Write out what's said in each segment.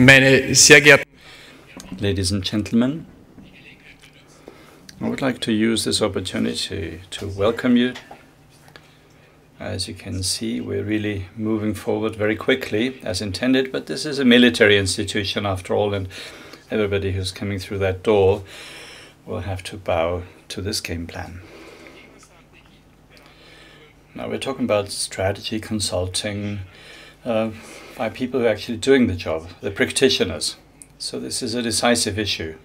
Meine sehr geehrten Ladies and gentlemen, I would like to use this opportunity to welcome you. As you can see, we're really moving forward very quickly as intended, but this is a military institution after all, and everybody who's coming through that door will have to bow to this game plan. Now, we're talking about strategy consulting uh, by people who are actually doing the job, the practitioners. So this is a decisive issue.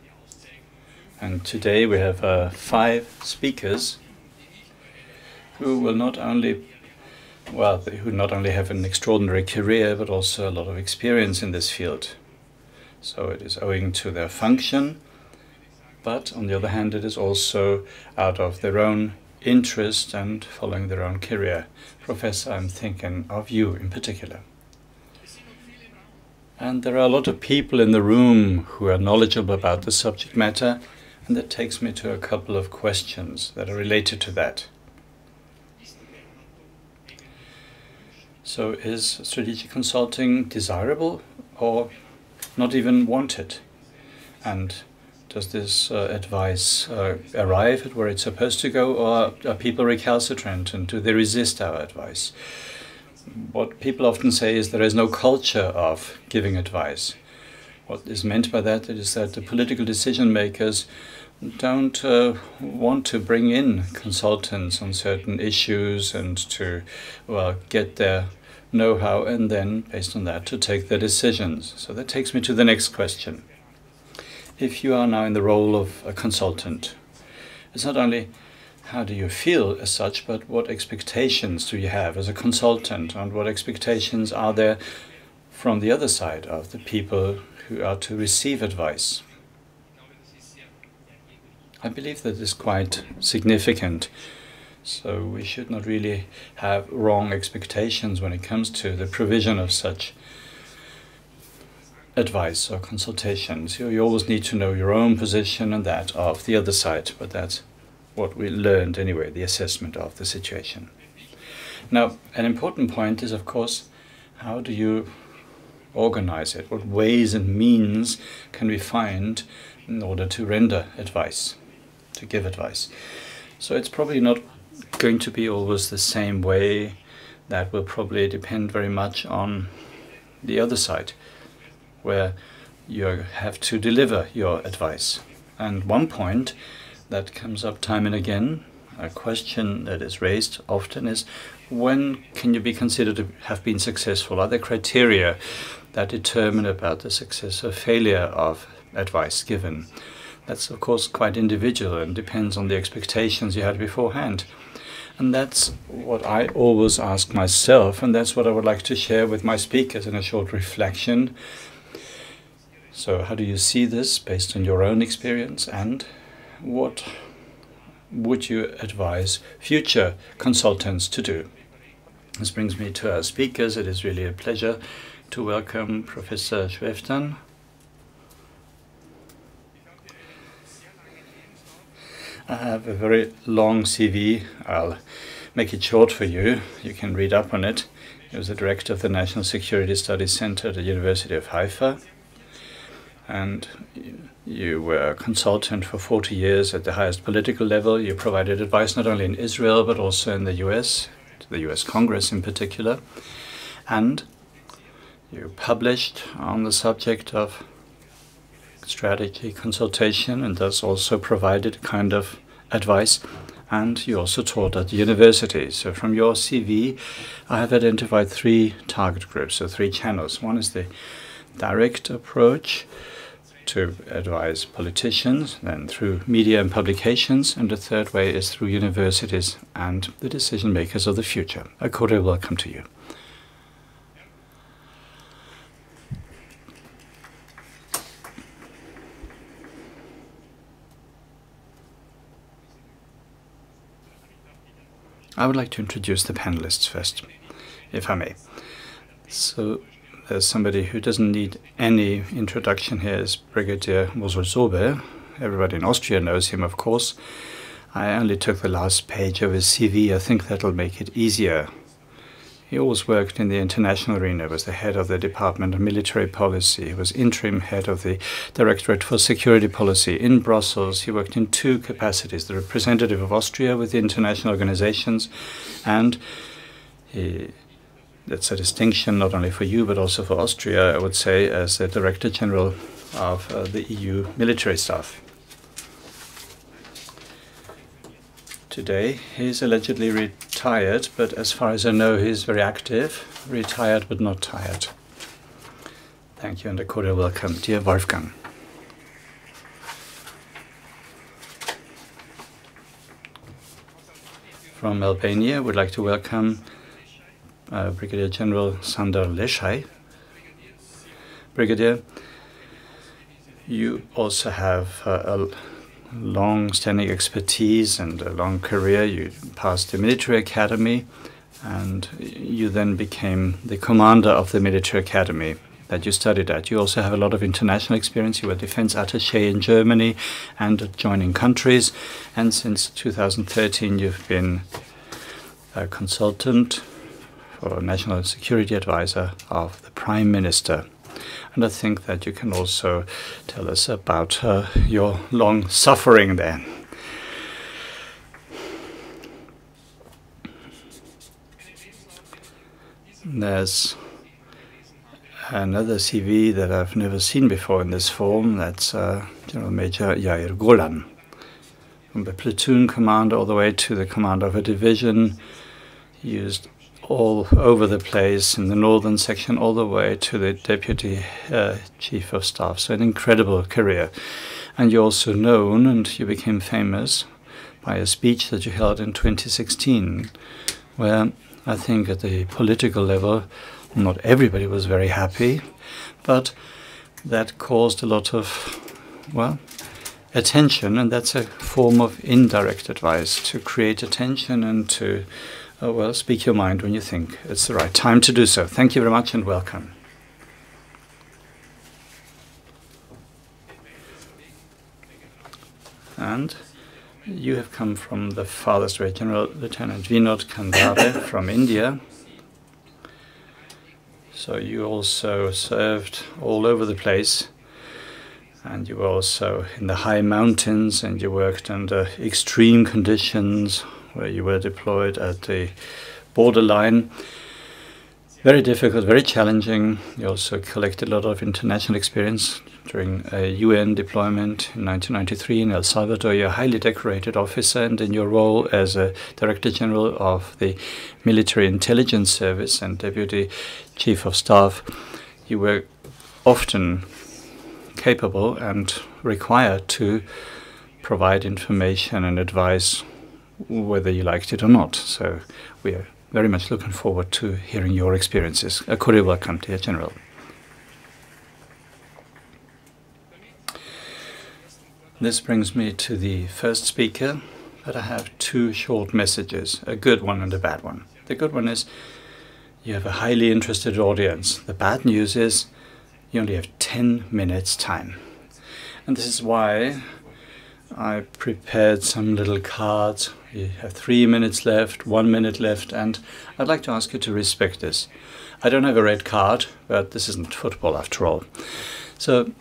And today we have uh, five speakers who will not only, well, who not only have an extraordinary career, but also a lot of experience in this field. So it is owing to their function, but on the other hand, it is also out of their own interest and following their own career. Professor, I'm thinking of you in particular. And there are a lot of people in the room who are knowledgeable about the subject matter, and that takes me to a couple of questions that are related to that. So, is strategic consulting desirable or not even wanted? And does this uh, advice uh, arrive at where it's supposed to go, or are people recalcitrant and do they resist our advice? What people often say is there is no culture of giving advice. What is meant by that is that the political decision makers don't uh, want to bring in consultants on certain issues and to well get their know-how and then based on that to take their decisions. So that takes me to the next question. If you are now in the role of a consultant, it's not only how do you feel as such, but what expectations do you have as a consultant, and what expectations are there from the other side of the people who are to receive advice? I believe that is quite significant. So we should not really have wrong expectations when it comes to the provision of such advice or consultations. You, you always need to know your own position and that of the other side, but that's what we learned anyway, the assessment of the situation. Now, an important point is, of course, how do you organize it? What ways and means can we find in order to render advice, to give advice? So it's probably not going to be always the same way. That will probably depend very much on the other side, where you have to deliver your advice. And one point that comes up time and again. A question that is raised often is when can you be considered to have been successful? Are there criteria that determine about the success or failure of advice given? That's, of course, quite individual and depends on the expectations you had beforehand. And that's what I always ask myself, and that's what I would like to share with my speakers in a short reflection. So, how do you see this based on your own experience and what would you advise future consultants to do? This brings me to our speakers. It is really a pleasure to welcome Professor Schueftan. I have a very long CV. I'll make it short for you. You can read up on it. He was the director of the National Security Studies Center at the University of Haifa. And you were a consultant for 40 years at the highest political level. You provided advice not only in Israel but also in the US, to the US Congress in particular. And you published on the subject of strategy consultation and thus also provided kind of advice. And you also taught at the university. So from your CV, I have identified three target groups, so three channels. One is the direct approach, to advise politicians, then through media and publications, and the third way is through universities and the decision makers of the future. A cordial welcome to you. I would like to introduce the panelists first, if I may. So there's somebody who doesn't need any introduction here is Brigadier Moser Everybody in Austria knows him, of course. I only took the last page of his CV. I think that'll make it easier He always worked in the international arena, was the head of the Department of Military Policy. He was interim head of the Directorate for Security Policy in Brussels. He worked in two capacities, the representative of Austria with the international organizations, and he that's a distinction not only for you but also for Austria, I would say, as the Director General of uh, the EU military staff. Today, he's allegedly retired, but as far as I know, he's very active, retired but not tired. Thank you and a cordial welcome, dear Wolfgang. From Albania, we'd like to welcome uh, Brigadier General Sandor Lleshaj. Brigadier, you also have uh, a long-standing expertise and a long career. You passed the military academy, and you then became the commander of the military academy that you studied at. You also have a lot of international experience. You were defense attaché in Germany and adjoining countries, and since 2013 you've been a consultant or national security advisor of the prime minister. And I think that you can also tell us about uh, your long suffering then. There's another CV that I've never seen before in this form. That's uh, General Major Yair Golan, from the platoon commander all the way to the commander of a division. used all over the place in the northern section, all the way to the deputy uh, chief of staff. So, an incredible career. And you're also known and you became famous by a speech that you held in 2016, where I think at the political level, not everybody was very happy, but that caused a lot of, well, attention, and that's a form of indirect advice to create attention and to Oh, well, speak your mind when you think it's the right time to do so. Thank you very much and welcome. And you have come from the farthest way, General Lieutenant Vinod Khandare from India. So you also served all over the place and you were also in the high mountains and you worked under extreme conditions where you were deployed at the borderline. Very difficult, very challenging. You also collected a lot of international experience during a UN deployment in 1993 in El Salvador. You're a highly decorated officer, and in your role as a Director General of the Military Intelligence Service and Deputy Chief of Staff, you were often capable and required to provide information and advice whether you liked it or not. So we are very much looking forward to hearing your experiences. A cordial welcome, dear General. This brings me to the first speaker, but I have two short messages, a good one and a bad one. The good one is you have a highly interested audience. The bad news is you only have 10 minutes time. And this is why I prepared some little cards. You have three minutes left, one minute left, and I'd like to ask you to respect this. I don't have a red card, but this isn't football after all. So,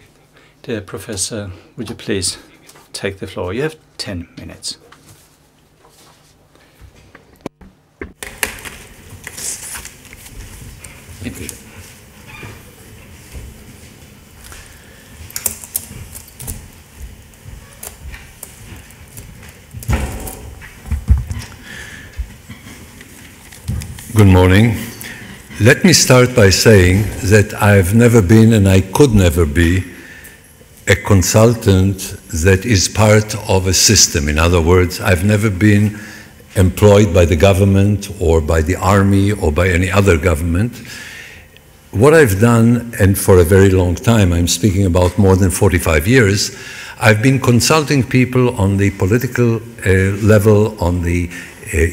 dear Professor, would you please take the floor? You have 10 minutes. Good morning. Let me start by saying that I've never been and I could never be a consultant that is part of a system. In other words, I've never been employed by the government or by the army or by any other government. What I've done, and for a very long time, I'm speaking about more than 45 years, I've been consulting people on the political uh, level, on the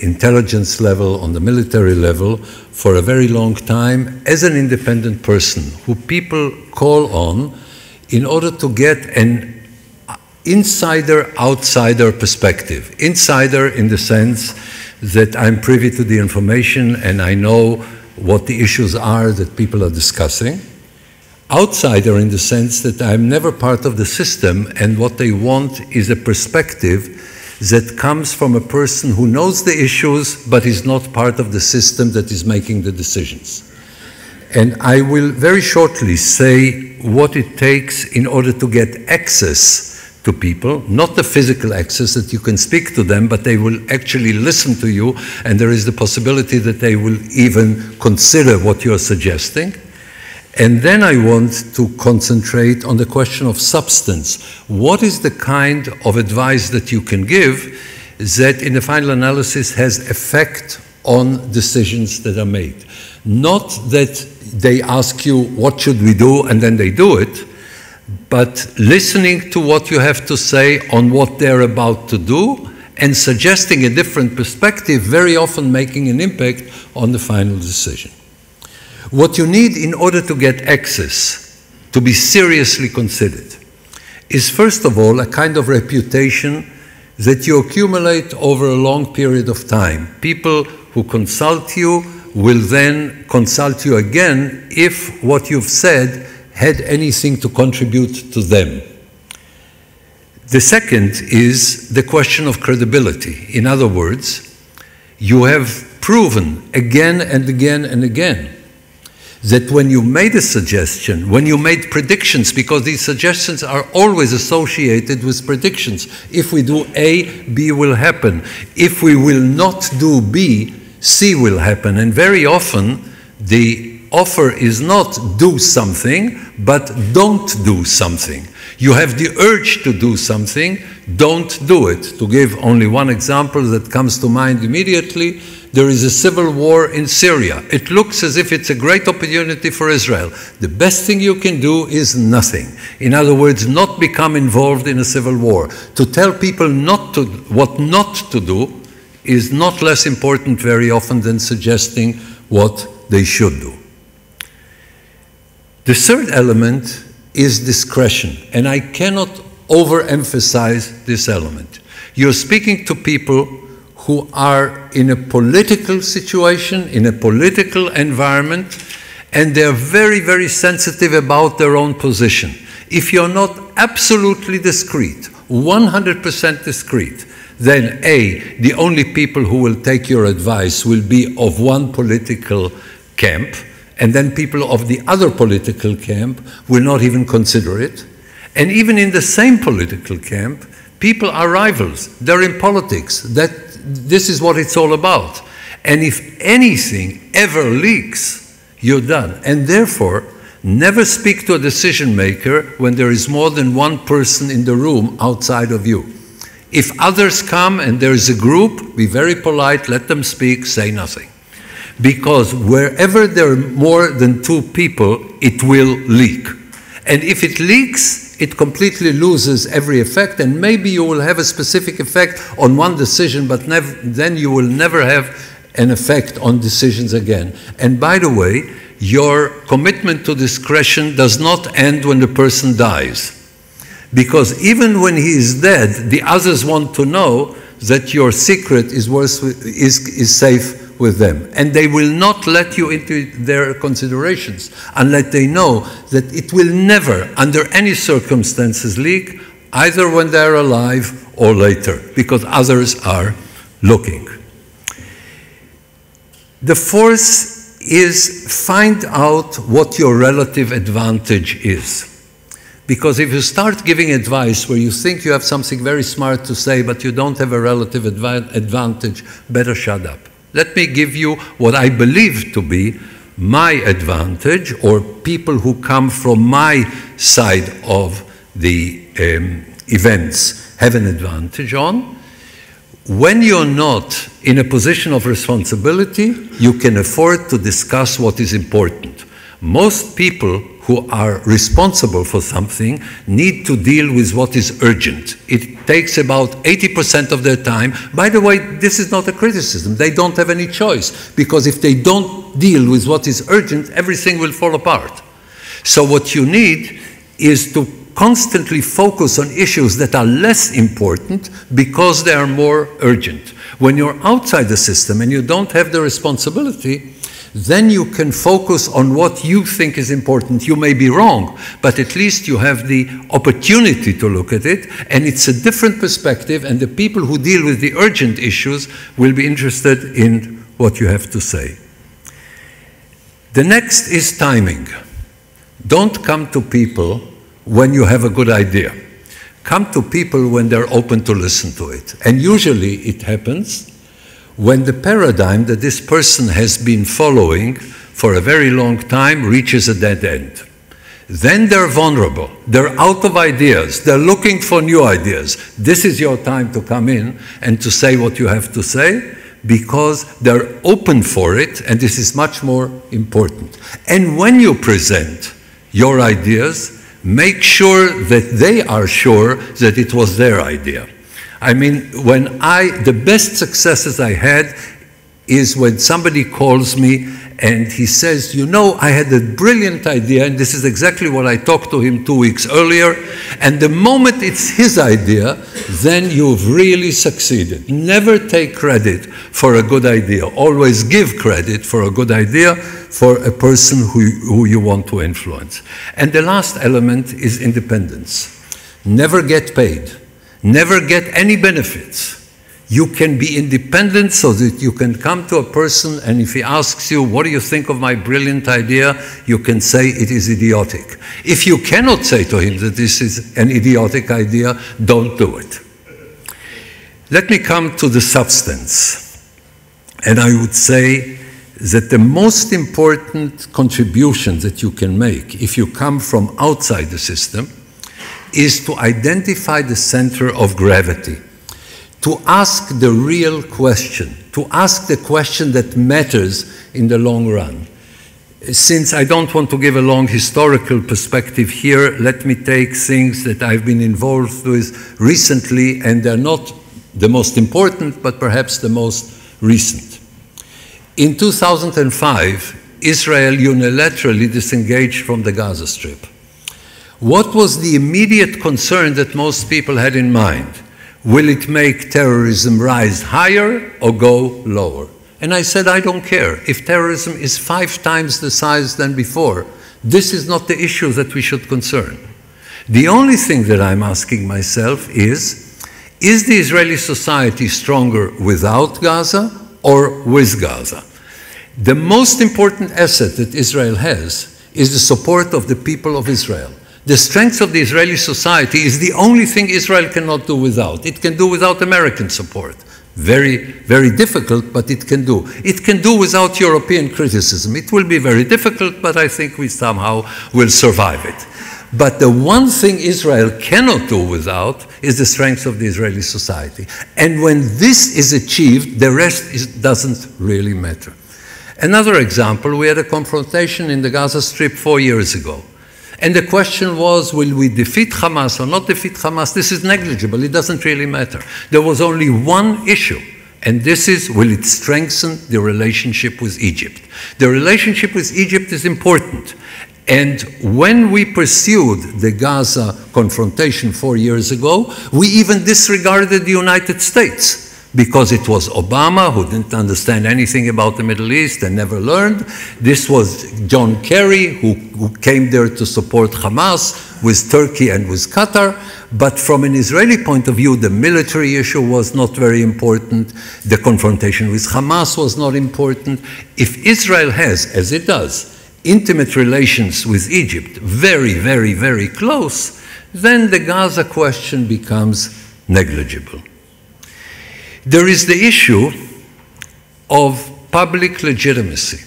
intelligence level, on the military level, for a very long time as an independent person who people call on in order to get an insider outsider perspective. Insider in the sense that I'm privy to the information and I know what the issues are that people are discussing. Outsider in the sense that I'm never part of the system, and what they want is a perspective that comes from a person who knows the issues but is not part of the system that is making the decisions. And I will very shortly say what it takes in order to get access to people, not the physical access that you can speak to them, but they will actually listen to you, and there is the possibility that they will even consider what you're suggesting. And then I want to concentrate on the question of substance. What is the kind of advice that you can give that, in the final analysis, has effect on decisions that are made? Not that they ask you, what should we do, and then they do it, but listening to what you have to say on what they're about to do and suggesting a different perspective, very often making an impact on the final decision. What you need in order to get access, to be seriously considered, is first of all a kind of reputation that you accumulate over a long period of time. People who consult you will then consult you again if what you've said had anything to contribute to them. The second is the question of credibility. In other words, you have proven again and again and again that when you made a suggestion, when you made predictions, because these suggestions are always associated with predictions. If we do A, B will happen. If we will not do B, C will happen. And very often, the offer is not do something, but don't do something. You have the urge to do something, don't do it. To give only one example that comes to mind immediately, there is a civil war in Syria. It looks as if it's a great opportunity for Israel. The best thing you can do is nothing. In other words, not become involved in a civil war. To tell people not to, what not to do is not less important very often than suggesting what they should do. The third element is discretion, and I cannot overemphasize this element. You're speaking to people who are in a political situation, in a political environment, and they're very, very sensitive about their own position. If you're not absolutely discreet, 100% discreet, then A, the only people who will take your advice will be of one political camp, and then people of the other political camp will not even consider it. And even in the same political camp, people are rivals. They're in politics. That, this is what it's all about. And if anything ever leaks, you're done. And therefore, never speak to a decision maker when there is more than one person in the room outside of you. If others come and there is a group, be very polite, let them speak, say nothing. Because wherever there are more than two people, it will leak. And if it leaks, it completely loses every effect, and maybe you will have a specific effect on one decision, but then you will never have an effect on decisions again. And by the way, your commitment to discretion does not end when the person dies. Because even when he is dead, the others want to know that your secret is, is, is safe with them. And they will not let you into their considerations unless they know that it will never, under any circumstances, leak, either when they're alive or later, because others are looking. The fourth is find out what your relative advantage is. Because if you start giving advice where you think you have something very smart to say, but you don't have a relative adva advantage, better shut up. Let me give you what I believe to be my advantage, or people who come from my side of the um, events have an advantage on. When you're not in a position of responsibility, you can afford to discuss what is important. Most people who are responsible for something need to deal with what is urgent. It takes about 80% of their time. By the way, this is not a criticism. They don't have any choice because if they don't deal with what is urgent, everything will fall apart. So, what you need is to constantly focus on issues that are less important because they are more urgent. When you're outside the system and you don't have the responsibility, then you can focus on what you think is important. You may be wrong, but at least you have the opportunity to look at it, and it's a different perspective, and the people who deal with the urgent issues will be interested in what you have to say. The next is timing. Don't come to people when you have a good idea. Come to people when they're open to listen to it. And usually it happens when the paradigm that this person has been following for a very long time reaches a dead end. Then they're vulnerable. They're out of ideas. They're looking for new ideas. This is your time to come in and to say what you have to say because they're open for it, and this is much more important. And when you present your ideas, make sure that they are sure that it was their idea. I mean, when I, the best successes I had is when somebody calls me and he says, You know, I had a brilliant idea, and this is exactly what I talked to him two weeks earlier. And the moment it's his idea, then you've really succeeded. Never take credit for a good idea, always give credit for a good idea for a person who, who you want to influence. And the last element is independence. Never get paid. Never get any benefits. You can be independent so that you can come to a person and if he asks you, what do you think of my brilliant idea? You can say it is idiotic. If you cannot say to him that this is an idiotic idea, don't do it. Let me come to the substance. And I would say that the most important contribution that you can make if you come from outside the system is to identify the center of gravity, to ask the real question, to ask the question that matters in the long run. Since I don't want to give a long historical perspective here, let me take things that I've been involved with recently, and they're not the most important, but perhaps the most recent. In 2005, Israel unilaterally disengaged from the Gaza Strip. What was the immediate concern that most people had in mind? Will it make terrorism rise higher or go lower? And I said, I don't care. If terrorism is five times the size than before, this is not the issue that we should concern. The only thing that I'm asking myself is, is the Israeli society stronger without Gaza or with Gaza? The most important asset that Israel has is the support of the people of Israel. The strength of the Israeli society is the only thing Israel cannot do without. It can do without American support. Very, very difficult, but it can do. It can do without European criticism. It will be very difficult, but I think we somehow will survive it. But the one thing Israel cannot do without is the strength of the Israeli society. And when this is achieved, the rest is, doesn't really matter. Another example, we had a confrontation in the Gaza Strip four years ago. And the question was, will we defeat Hamas or not defeat Hamas? This is negligible. It doesn't really matter. There was only one issue, and this is, will it strengthen the relationship with Egypt? The relationship with Egypt is important. And when we pursued the Gaza confrontation four years ago, we even disregarded the United States because it was Obama who didn't understand anything about the Middle East and never learned. This was John Kerry who, who, came there to support Hamas with Turkey and with Qatar. But from an Israeli point of view, the military issue was not very important. The confrontation with Hamas was not important. If Israel has, as it does, intimate relations with Egypt, very, very, very close, then the Gaza question becomes negligible. There is the issue of public legitimacy.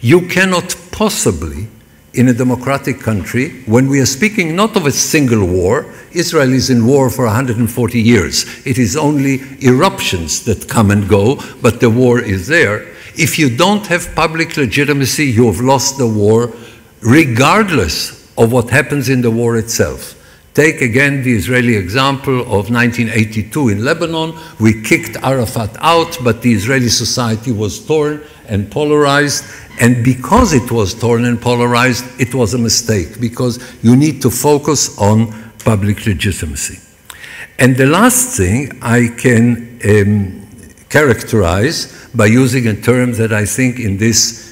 You cannot possibly, in a democratic country, when we are speaking not of a single war, Israel is in war for 140 years. It is only eruptions that come and go, but the war is there. If you don't have public legitimacy, you have lost the war, regardless of what happens in the war itself. Take again the Israeli example of 1982 in Lebanon. We kicked Arafat out, but the Israeli society was torn and polarized. And because it was torn and polarized, it was a mistake because you need to focus on public legitimacy. And the last thing I can um, characterize by using a term that I think in this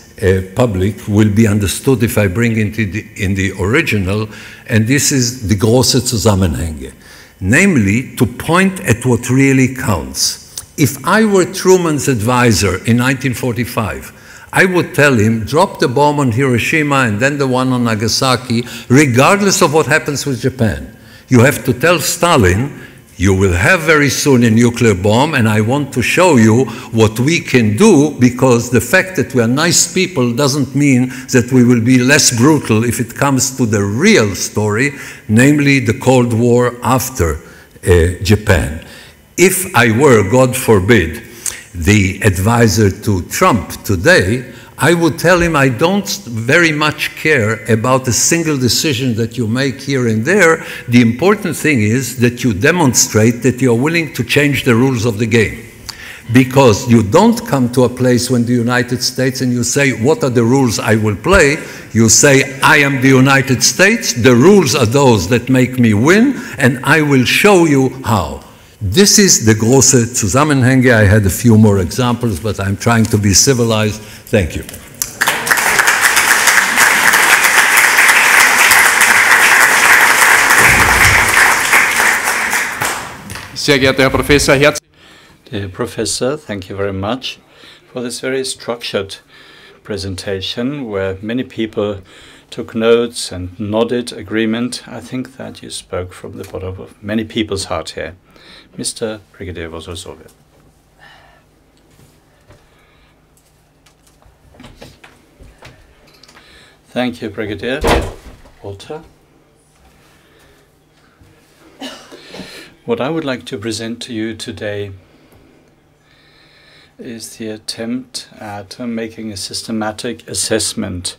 public will be understood if I bring it in the, in the original, and this is the große Zusammenhänge, namely to point at what really counts. If I were Truman's advisor in 1945, I would tell him, drop the bomb on Hiroshima and then the one on Nagasaki, regardless of what happens with Japan. You have to tell Stalin you will have very soon a nuclear bomb, and I want to show you what we can do because the fact that we are nice people doesn't mean that we will be less brutal if it comes to the real story, namely the Cold War after uh, Japan. If I were, God forbid, the advisor to Trump today, I would tell him I don't very much care about a single decision that you make here and there. The important thing is that you demonstrate that you're willing to change the rules of the game. Because you don't come to a place when the United States and you say, What are the rules I will play? You say, I am the United States, the rules are those that make me win, and I will show you how. This is the große Zusammenhänge. I had a few more examples, but I'm trying to be civilized. Thank you. Sehr geehrter Herr Professor, Herz Dear Professor, thank you very much for this very structured presentation where many people took notes and nodded agreement. I think that you spoke from the bottom of many people's heart here. Mr. Brigadier Wosolsobe. Thank you, Brigadier. Walter. What I would like to present to you today is the attempt at making a systematic assessment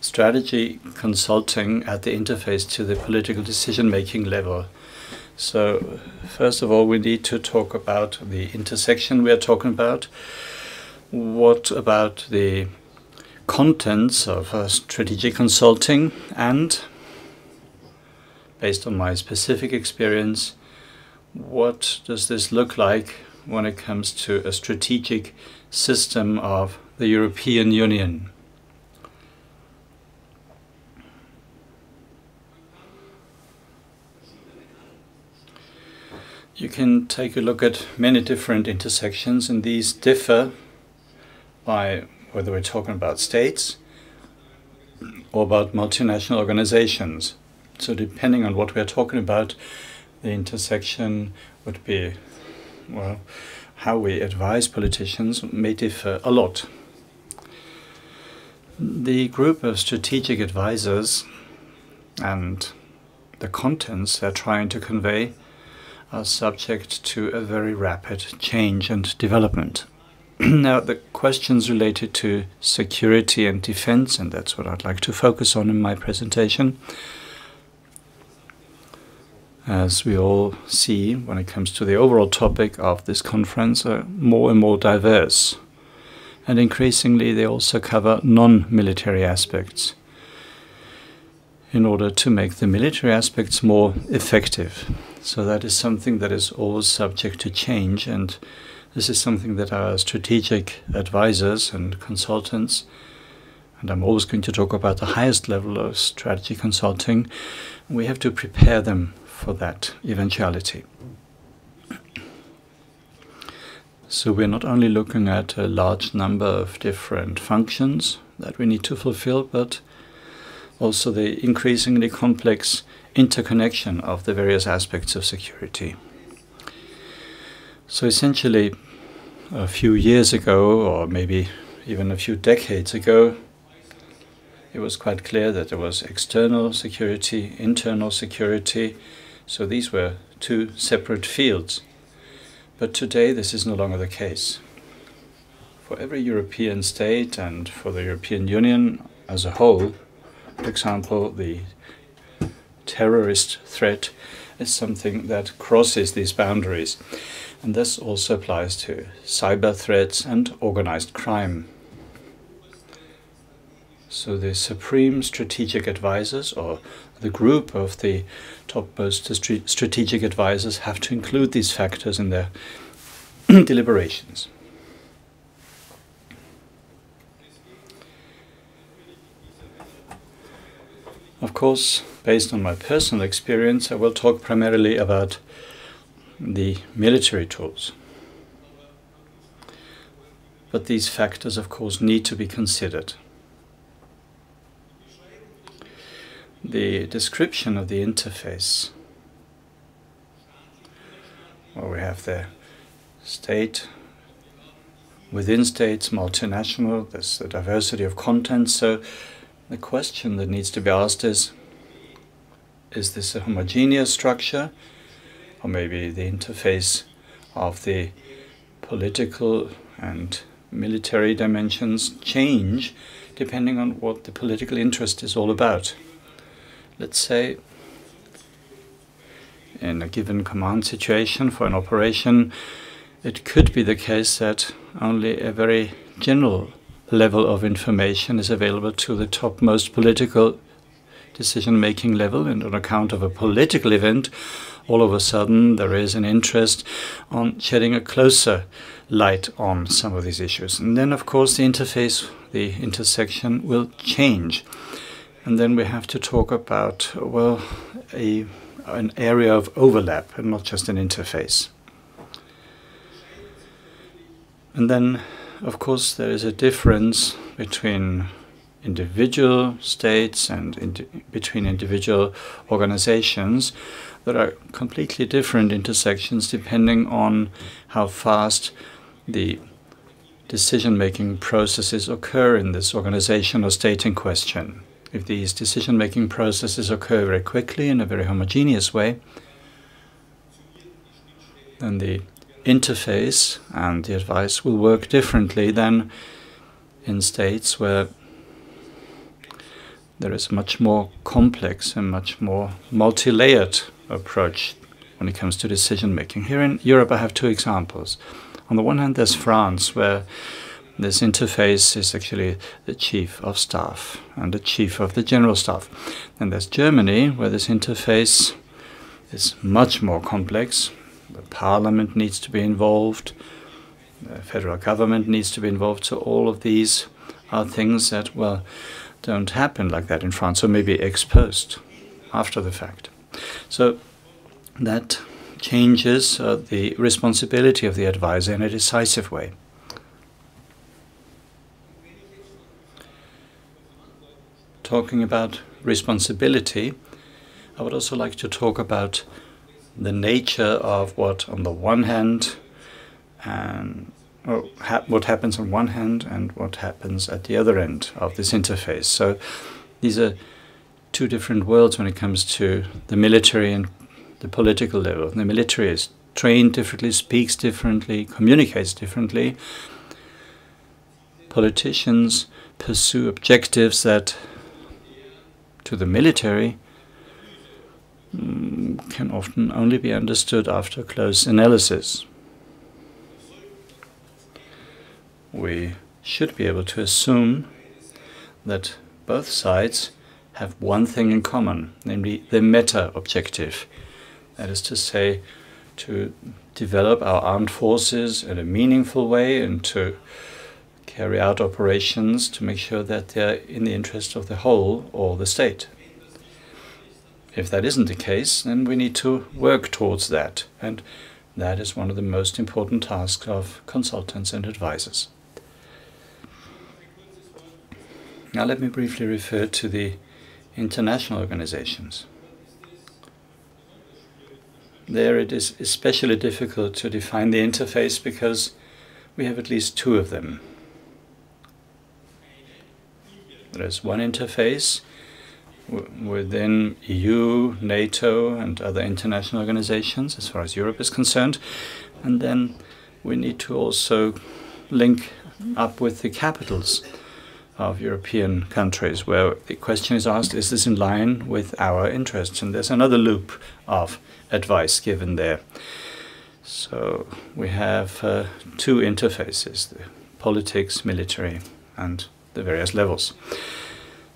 strategy consulting at the interface to the political decision making level. So, first of all, we need to talk about the intersection we are talking about. What about the contents of uh, strategic consulting and, based on my specific experience, what does this look like when it comes to a strategic system of the European Union? You can take a look at many different intersections, and these differ by whether we're talking about states or about multinational organizations. So, depending on what we're talking about, the intersection would be, well, how we advise politicians may differ a lot. The group of strategic advisors and the contents they're trying to convey are subject to a very rapid change and development. now, the questions related to security and defense, and that's what I'd like to focus on in my presentation. As we all see, when it comes to the overall topic of this conference, are more and more diverse. And increasingly, they also cover non military aspects in order to make the military aspects more effective. So that is something that is always subject to change, and this is something that our strategic advisors and consultants, and I'm always going to talk about the highest level of strategy consulting, we have to prepare them for that eventuality. So we're not only looking at a large number of different functions that we need to fulfill, but also the increasingly complex interconnection of the various aspects of security. So essentially, a few years ago, or maybe even a few decades ago, it was quite clear that there was external security, internal security. So these were two separate fields. But today, this is no longer the case. For every European state and for the European Union as a whole, for example, the terrorist threat is something that crosses these boundaries and this also applies to cyber threats and organized crime. So the Supreme Strategic Advisors, or the group of the topmost strategic advisors, have to include these factors in their deliberations. Of course, based on my personal experience, I will talk primarily about the military tools. But these factors, of course, need to be considered. The description of the interface, where we have the state, within states, multinational, there's the diversity of content. So the question that needs to be asked is, is this a homogeneous structure? Or maybe the interface of the political and military dimensions change depending on what the political interest is all about. Let's say in a given command situation for an operation, it could be the case that only a very general level of information is available to the topmost political decision making level, and on account of a political event, all of a sudden there is an interest on shedding a closer light on some of these issues. And then, of course, the interface, the intersection will change. And then we have to talk about, well, a, an area of overlap and not just an interface. And then, of course, there is a difference between individual states and indi between individual organizations that are completely different intersections depending on how fast the decision-making processes occur in this organization or state in question. If these decision-making processes occur very quickly in a very homogeneous way, then the interface and the advice will work differently than in states where there is much more complex and much more multi-layered approach when it comes to decision making. Here in Europe, I have two examples. On the one hand, there's France, where this interface is actually the chief of staff and the chief of the general staff. And there's Germany, where this interface is much more complex. The parliament needs to be involved, the federal government needs to be involved. So all of these are things that, well, don't happen like that in France, or maybe ex post, after the fact. So that changes uh, the responsibility of the advisor in a decisive way. Talking about responsibility, I would also like to talk about the nature of what, on the one hand, and ha what happens on one hand and what happens at the other end of this interface. So these are two different worlds when it comes to the military and the political level. The military is trained differently, speaks differently, communicates differently. Politicians pursue objectives that, to the military, mm, can often only be understood after close analysis. We should be able to assume that both sides have one thing in common, namely the meta objective. That is to say, to develop our armed forces in a meaningful way and to carry out operations to make sure that they're in the interest of the whole or the state. If that isn't the case, then we need to work towards that. And that is one of the most important tasks of consultants and advisors. Now let me briefly refer to the international organizations. There it is especially difficult to define the interface because we have at least two of them. There's one interface within EU, NATO, and other international organizations, as far as Europe is concerned. And then we need to also link up with the capitals of European countries, where the question is asked, is this in line with our interests? And there's another loop of advice given there. So we have uh, two interfaces, the politics, military, and the various levels.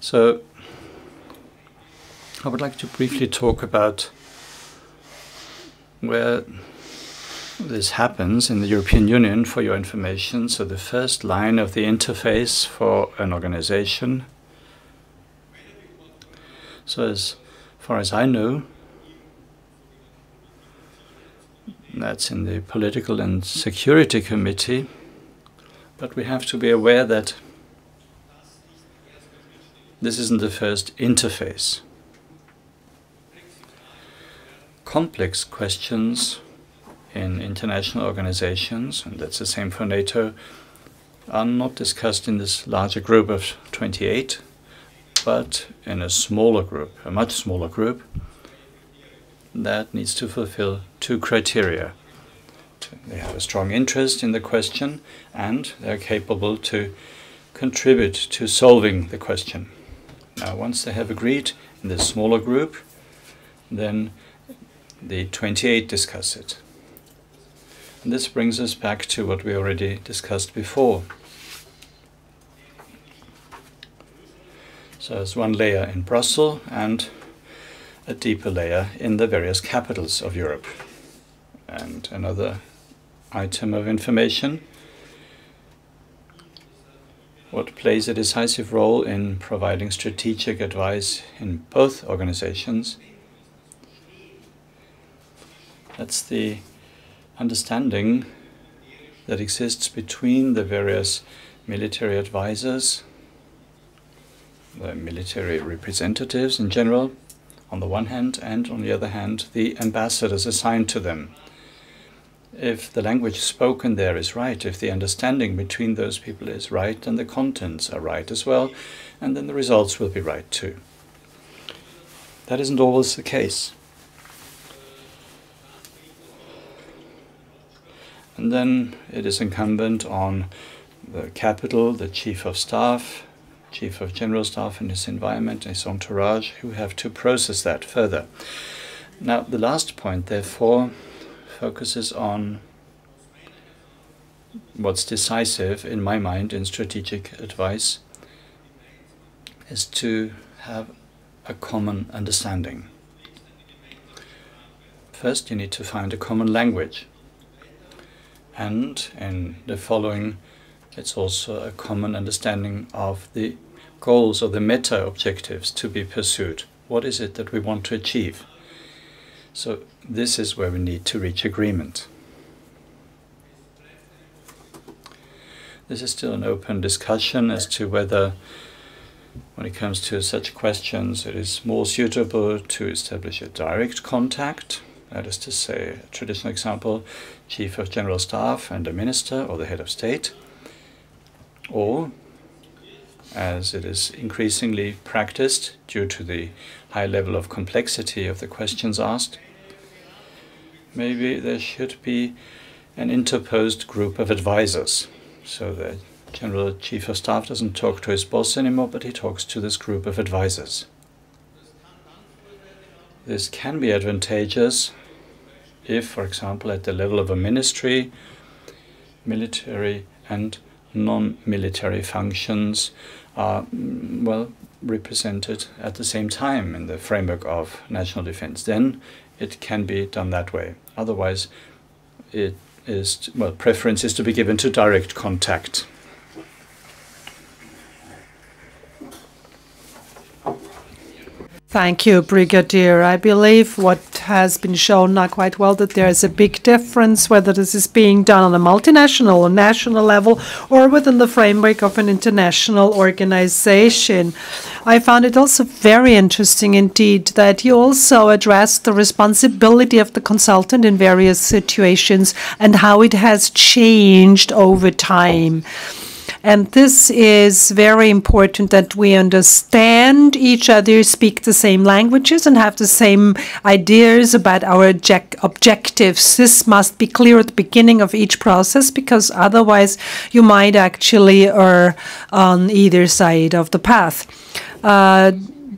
So I would like to briefly talk about where this happens in the European Union for your information. So the first line of the interface for an organization So as far as I know, that's in the Political and Security Committee, but we have to be aware that this isn't the first interface. Complex questions in international organizations, and that's the same for NATO, are not discussed in this larger group of 28, but in a smaller group, a much smaller group, that needs to fulfill two criteria. They have a strong interest in the question and they're capable to contribute to solving the question. Now, once they have agreed in this smaller group, then the 28 discuss it. And this brings us back to what we already discussed before. So there's one layer in Brussels and a deeper layer in the various capitals of Europe. And another item of information what plays a decisive role in providing strategic advice in both organizations. That's the understanding that exists between the various military advisors, the military representatives in general, on the one hand, and on the other hand, the ambassadors assigned to them. If the language spoken there is right, if the understanding between those people is right, then the contents are right as well, and then the results will be right too. That isn't always the case. And then it is incumbent on the capital, the chief of staff, chief of general staff and his environment, his entourage, who have to process that further. Now, the last point, therefore, focuses on what's decisive in my mind in strategic advice is to have a common understanding. First, you need to find a common language. And in the following, it's also a common understanding of the goals or the meta objectives to be pursued. What is it that we want to achieve? So this is where we need to reach agreement. This is still an open discussion as to whether, when it comes to such questions, it is more suitable to establish a direct contact that is to say, a traditional example, Chief of General Staff and a Minister or the Head of State, or, as it is increasingly practiced due to the high level of complexity of the questions asked, maybe there should be an interposed group of advisors. So the General Chief of Staff doesn't talk to his boss anymore, but he talks to this group of advisors. This can be advantageous if, for example, at the level of a ministry, military and non-military functions are, mm, well, represented at the same time in the framework of national defense. Then it can be done that way. Otherwise, it is, well, preference is to be given to direct contact. Thank you, Brigadier. I believe what has been shown now quite well that there is a big difference whether this is being done on a multinational or national level or within the framework of an international organization. I found it also very interesting indeed that you also addressed the responsibility of the consultant in various situations and how it has changed over time. And this is very important that we understand each other, speak the same languages, and have the same ideas about our object objectives. This must be clear at the beginning of each process because otherwise you might actually err on either side of the path. Uh,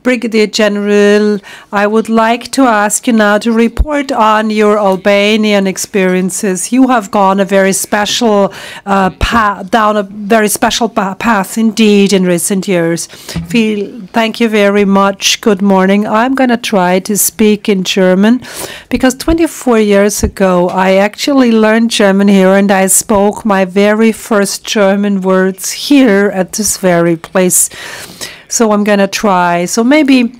Brigadier General, I would like to ask you now to report on your Albanian experiences. You have gone a very special uh, path, down a very special path indeed in recent years. Feel, thank you very much. Good morning. I'm going to try to speak in German because 24 years ago I actually learned German here and I spoke my very first German words here at this very place. So I'm going to try. So maybe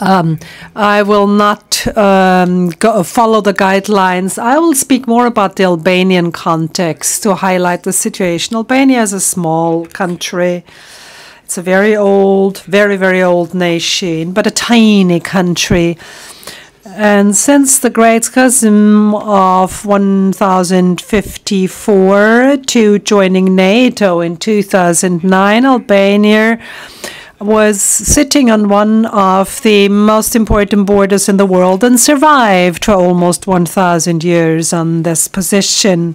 Um, I will not um, go, follow the guidelines. I will speak more about the Albanian context to highlight the situation. Albania is a small country. It's a very old, very, very old nation, but a tiny country. And since the Great Schism of 1054 to joining NATO in 2009, Albania was sitting on one of the most important borders in the world and survived for almost 1,000 years on this position.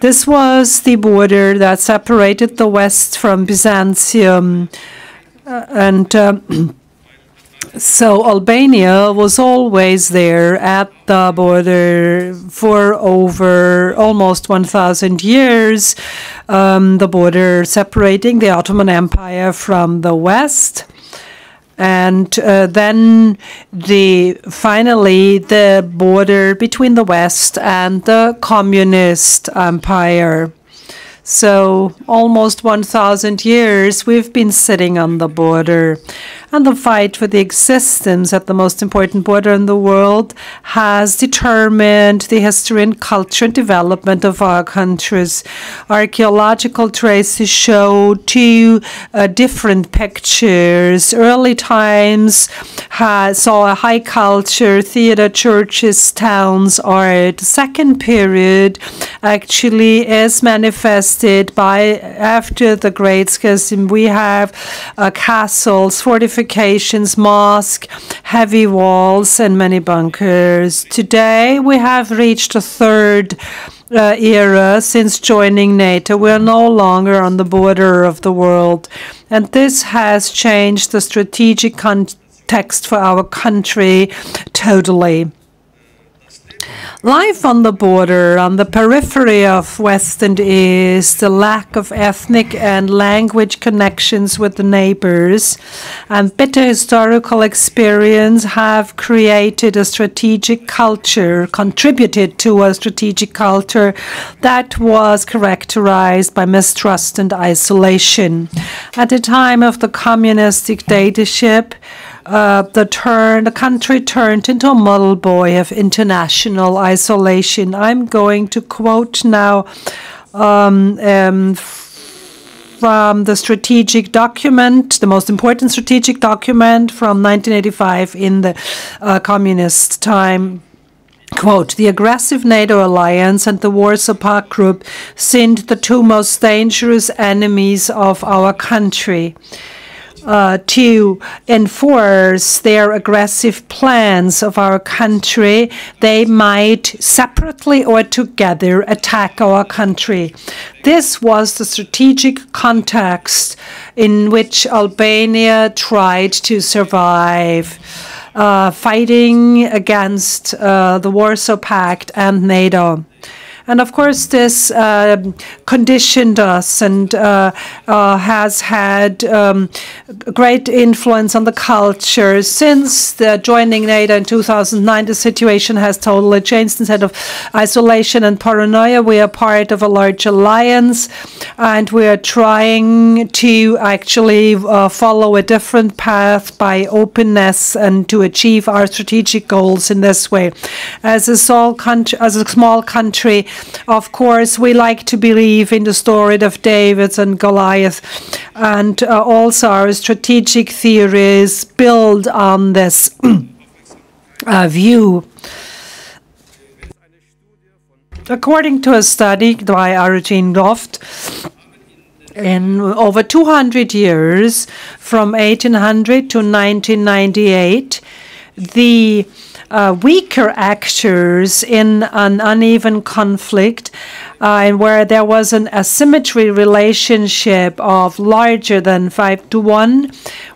This was the border that separated the West from Byzantium. Uh, and uh, so Albania was always there at the border for over almost 1,000 years, um, the border separating the Ottoman Empire from the West. And uh, then the finally the border between the West and the communist empire. So almost 1,000 years we've been sitting on the border. And the fight for the existence at the most important border in the world has determined the history and culture and development of our countries. Archaeological traces show two uh, different pictures. Early times has, saw a high culture, theater, churches, towns, art. Second period actually is manifested by after the Great Schism. We have uh, castles, fortifications fortifications, mosque, heavy walls, and many bunkers. Today, we have reached a third uh, era since joining NATO. We are no longer on the border of the world, and this has changed the strategic context for our country totally. Life on the border, on the periphery of West and East, the lack of ethnic and language connections with the neighbors, and bitter historical experience have created a strategic culture, contributed to a strategic culture that was characterized by mistrust and isolation. At the time of the communist dictatorship, uh, the turn the country turned into a model boy of international isolation. I'm going to quote now um, um, from the strategic document, the most important strategic document from 1985 in the uh, communist time. Quote, the aggressive NATO alliance and the Warsaw Pact group seemed the two most dangerous enemies of our country uh, to enforce their aggressive plans of our country, they might separately or together attack our country. This was the strategic context in which Albania tried to survive. Uh, fighting against uh, the Warsaw Pact and NATO. And of course, this uh, conditioned us and uh, uh, has had um, great influence on the culture. Since the joining NATO in 2009, the situation has totally changed. Instead of isolation and paranoia, we are part of a large alliance, and we are trying to actually uh, follow a different path by openness and to achieve our strategic goals in this way. As a small country, as a small country, of course, we like to believe in the story of David and Goliath, and uh, also our strategic theories build on this uh, view. According to a study by Arreguín-Toft, in over 200 years, from 1800 to 1998, the uh, weaker actors in an uneven conflict uh, and where there was an asymmetry relationship of larger than 5 to 1,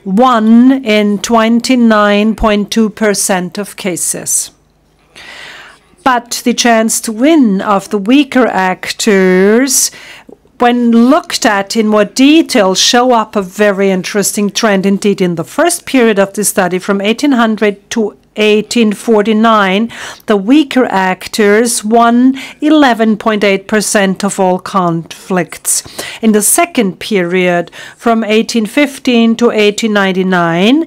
1 in 29.2% of cases. But the chance to win of the weaker actors when looked at in more detail, show up a very interesting trend indeed. In the first period of the study, from 1800 to 1849, the weaker actors won 11.8% of all conflicts. In the second period, from 1815 to 1899,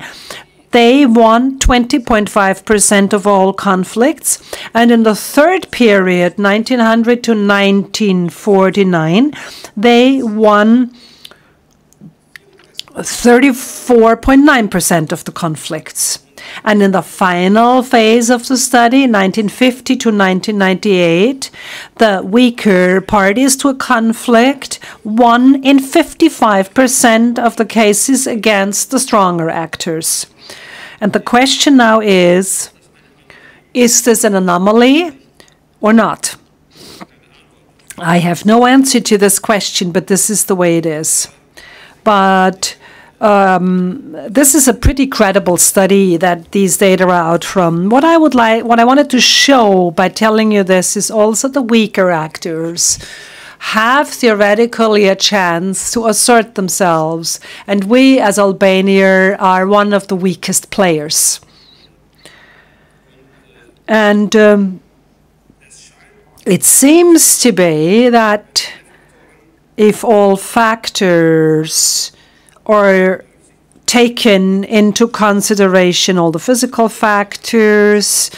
they won 20.5% of all conflicts. And in the third period, 1900 to 1949, they won 34.9% of the conflicts. And in the final phase of the study, 1950 to 1998, the weaker parties to a conflict won in 55% of the cases against the stronger actors. And the question now is, is this an anomaly or not? I have no answer to this question, but this is the way it is. But um, this is a pretty credible study that these data are out from. What I would like, what I wanted to show by telling you this is also the weaker actors have theoretically a chance to assert themselves, and we as Albania are one of the weakest players. And um, it seems to be that if all factors are taken into consideration, all the physical factors,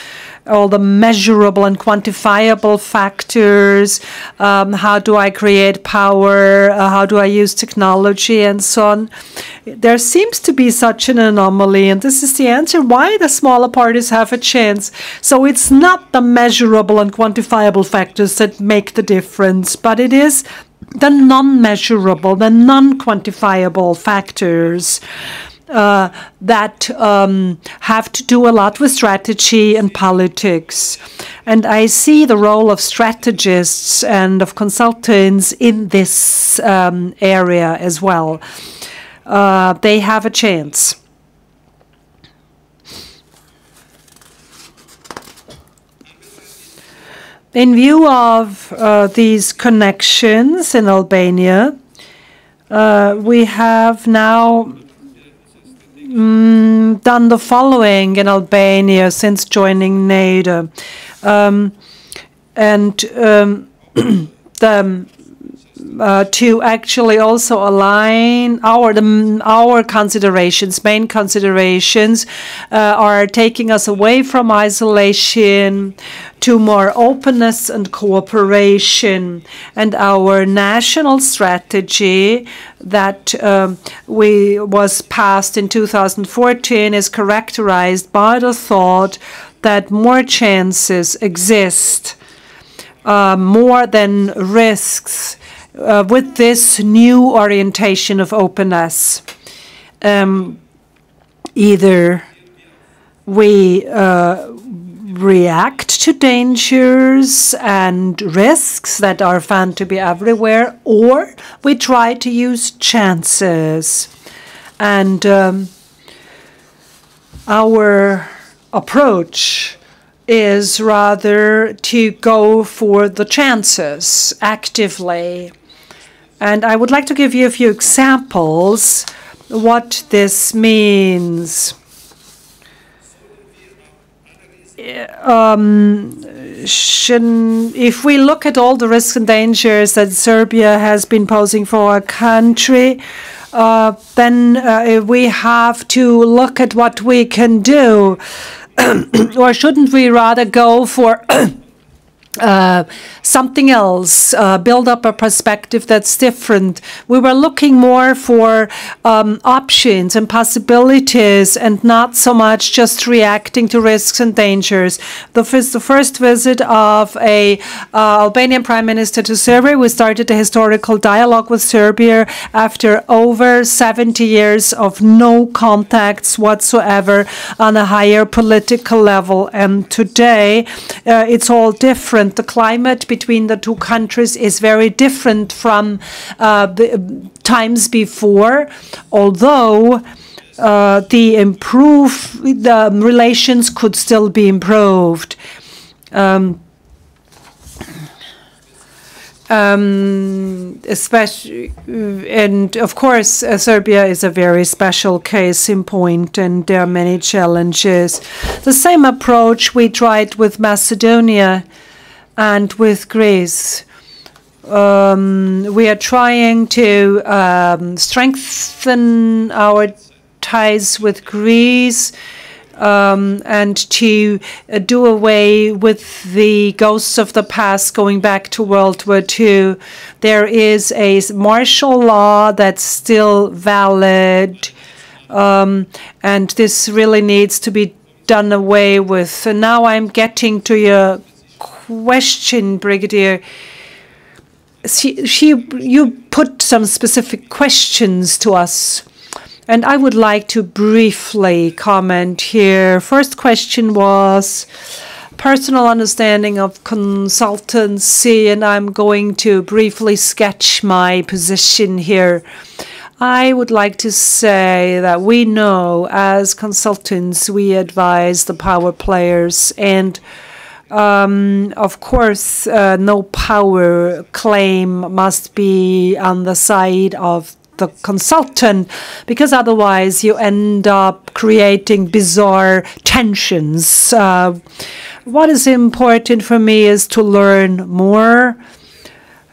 all the measurable and quantifiable factors. Um, how do I create power? Uh, how do I use technology and so on? There seems to be such an anomaly, and this is the answer why the smaller parties have a chance. So it's not the measurable and quantifiable factors that make the difference, but it is the non-measurable, the non-quantifiable factors uh, that um, have to do a lot with strategy and politics. And I see the role of strategists and of consultants in this um, area as well. Uh, they have a chance. In view of uh, these connections in Albania, uh, we have now mm, done the following in Albania since joining NATO. Um, and um, the uh, to actually also align our the, our considerations, main considerations, uh, are taking us away from isolation to more openness and cooperation. And our national strategy that um, we was passed in 2014 is characterized by the thought that more chances exist. Uh, more than risks uh, with this new orientation of openness. Um, either we uh, react to dangers and risks that are found to be everywhere, or we try to use chances. And um, our approach is rather to go for the chances actively and I would like to give you a few examples what this means. Um, if we look at all the risks and dangers that Serbia has been posing for our country, uh, then uh, we have to look at what we can do. or shouldn't we rather go for uh, something else, uh, build up a perspective that's different. We were looking more for um, options and possibilities and not so much just reacting to risks and dangers. The first, the first visit of a uh, Albanian prime minister to Serbia, we started a historical dialogue with Serbia after over 70 years of no contacts whatsoever on a higher political level. And today, uh, it's all different different. The climate between the two countries is very different from uh, the times before, although uh, the improve the relations could still be improved. Um, um, especially, and of course, uh, Serbia is a very special case in point, and there are many challenges. The same approach we tried with Macedonia and with Greece. Um, we are trying to um, strengthen our ties with Greece um, and to uh, do away with the ghosts of the past going back to World War II. There is a martial law that's still valid, um, and this really needs to be done away with. And now I'm getting to your question, Brigadier. She, she, you put some specific questions to us and I would like to briefly comment here. First question was personal understanding of consultancy, and I'm going to briefly sketch my position here. I would like to say that we know as consultants, we advise the power players and um, of course, uh, no power claim must be on the side of the consultant because otherwise you end up creating bizarre tensions. Uh, what is important for me is to learn more.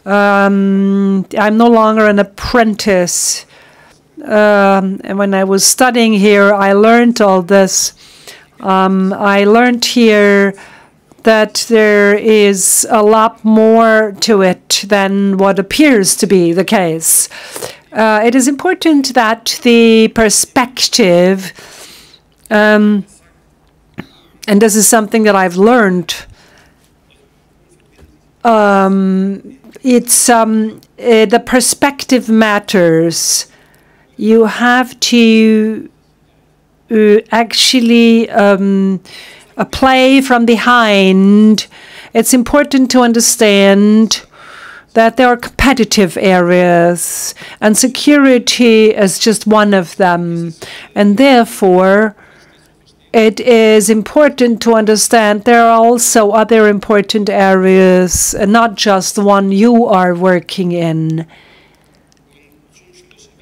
Um, I'm no longer an apprentice. Um, and when I was studying here, I learned all this. Um, I learned here that there is a lot more to it than what appears to be the case. Uh, it is important that the perspective, um, and this is something that I've learned, um, it's um, uh, the perspective matters. You have to uh, actually um, play from behind. It's important to understand that there are competitive areas, and security is just one of them. And therefore, it is important to understand there are also other important areas, and not just the one you are working in.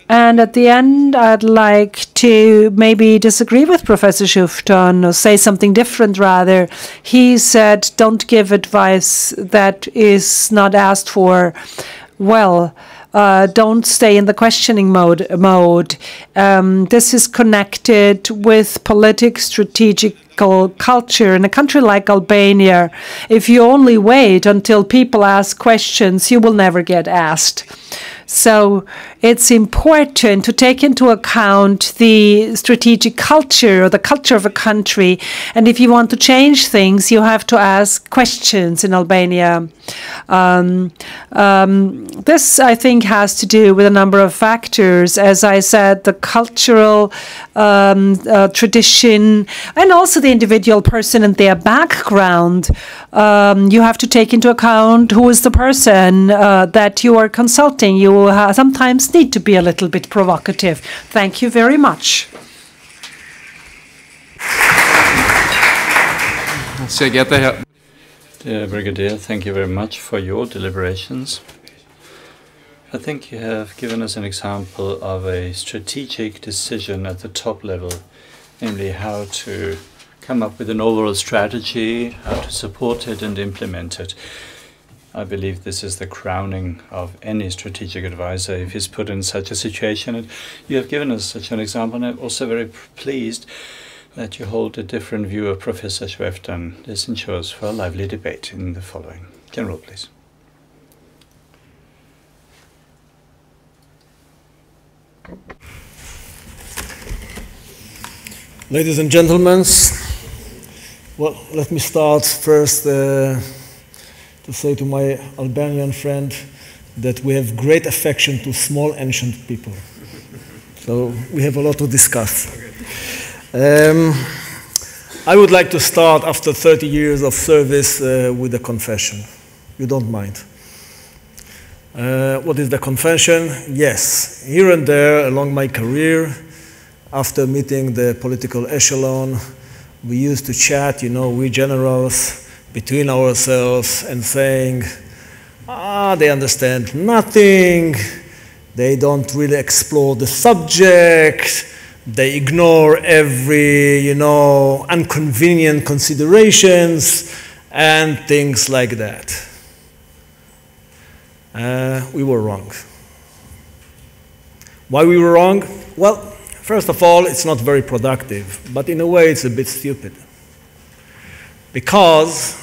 And at the end, I'd like to maybe disagree with Professor Schueftan or say something different rather. He said, don't give advice that is not asked for. Well, uh, don't stay in the questioning mode. mode. Um, this is connected with politic strategical culture. In a country like Albania, if you only wait until people ask questions, you will never get asked. So it's important to take into account the strategic culture or the culture of a country. And if you want to change things, you have to ask questions in Albania. Um, um, this, I think, has to do with a number of factors. As I said, the cultural um, uh, tradition and also the individual person and their background. Um, you have to take into account who is the person uh, that you are consulting. You uh, sometimes need to be a little bit provocative. Thank you very much. Sehr geehrter Herr Dear Brigadier, thank you very much for your deliberations. I think you have given us an example of a strategic decision at the top level, namely how to come up with an overall strategy, how to support it and implement it. I believe this is the crowning of any strategic advisor if he's put in such a situation. And you have given us such an example, and I'm also very pleased that you hold a different view of Professor Schueftan. This ensures for a lively debate in the following. General, please. Ladies and gentlemen, well, let me start first uh, to say to my Albanian friend that we have great affection to small ancient people. So we have a lot to discuss. Um, I would like to start after 30 years of service uh, with a confession. You don't mind. Uh, what is the confession? Yes, here and there along my career, after meeting the political echelon, we used to chat, you know, we generals, between ourselves and saying, ah, they understand nothing, they don't really explore the subject, they ignore every, you know, inconvenient considerations and things like that. Uh, we were wrong. Why we were wrong? Well, First of all, it's not very productive, but in a way, it's a bit stupid. Because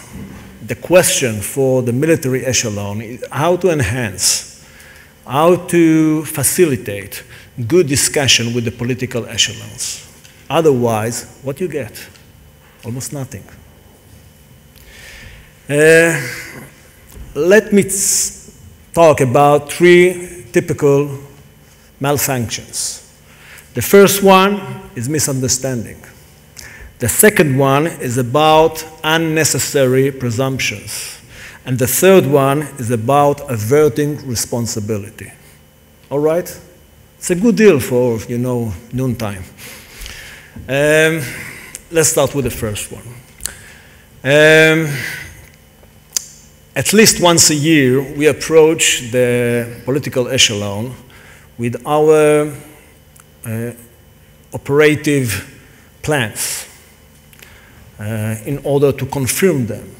the question for the military echelon is how to enhance, how to facilitate good discussion with the political echelons. Otherwise, what you get? Almost nothing. Uh, let me talk about three typical malfunctions. The first one is misunderstanding. The second one is about unnecessary presumptions. And the third one is about averting responsibility. All right? It's a good deal for, you know, noontime. Um, let's start with the first one. Um, at least once a year, we approach the political echelon with our uh, operative plans uh, in order to confirm them.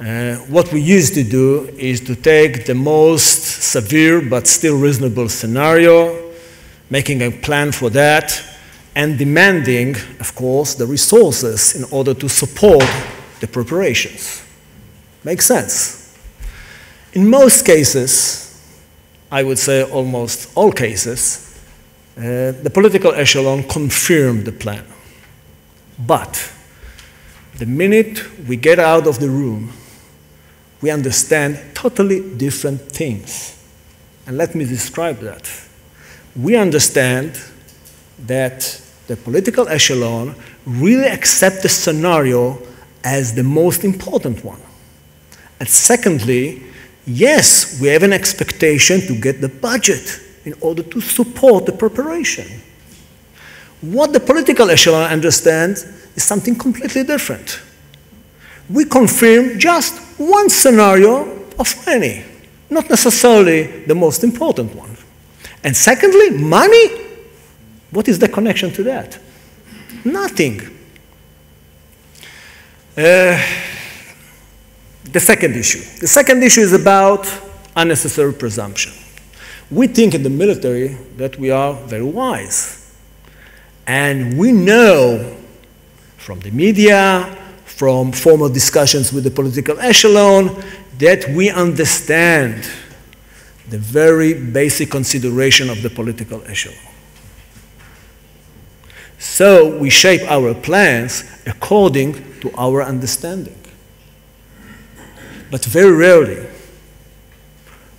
Uh, what we used to do is to take the most severe but still reasonable scenario, making a plan for that, and demanding, of course, the resources in order to support the preparations. Makes sense. In most cases, I would say almost all cases, uh, the political echelon confirmed the plan. But the minute we get out of the room, we understand totally different things. And let me describe that. We understand that the political echelon really accept the scenario as the most important one. And secondly, yes, we have an expectation to get the budget in order to support the preparation. What the political echelon understands is something completely different. We confirm just one scenario of many, not necessarily the most important one. And secondly, money. What is the connection to that? Nothing. Uh, the second issue. The second issue is about unnecessary presumption. We think in the military that we are very wise. And we know from the media, from formal discussions with the political echelon, that we understand the very basic consideration of the political echelon. So we shape our plans according to our understanding. But very rarely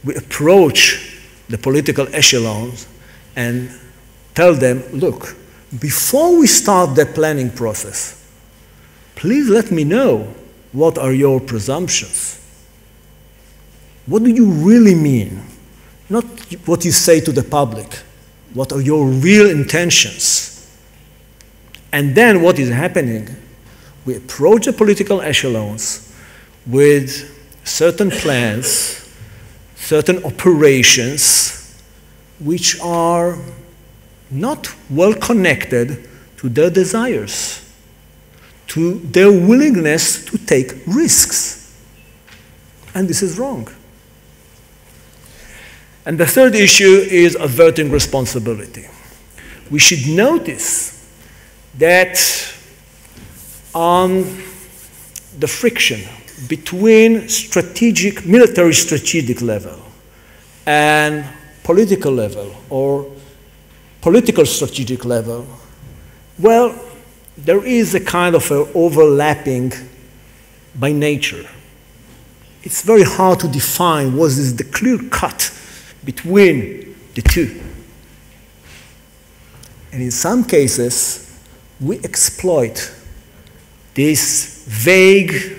we approach the political echelons and tell them, look, before we start the planning process, please let me know what are your presumptions. What do you really mean? Not what you say to the public. What are your real intentions? And then what is happening? We approach the political echelons with certain plans, certain operations, which are not well connected to their desires, to their willingness to take risks. And this is wrong. And the third issue is averting responsibility. We should notice that on the friction between strategic, military strategic level and political level or political strategic level, well, there is a kind of a overlapping by nature. It's very hard to define what is the clear cut between the two. And in some cases, we exploit this vague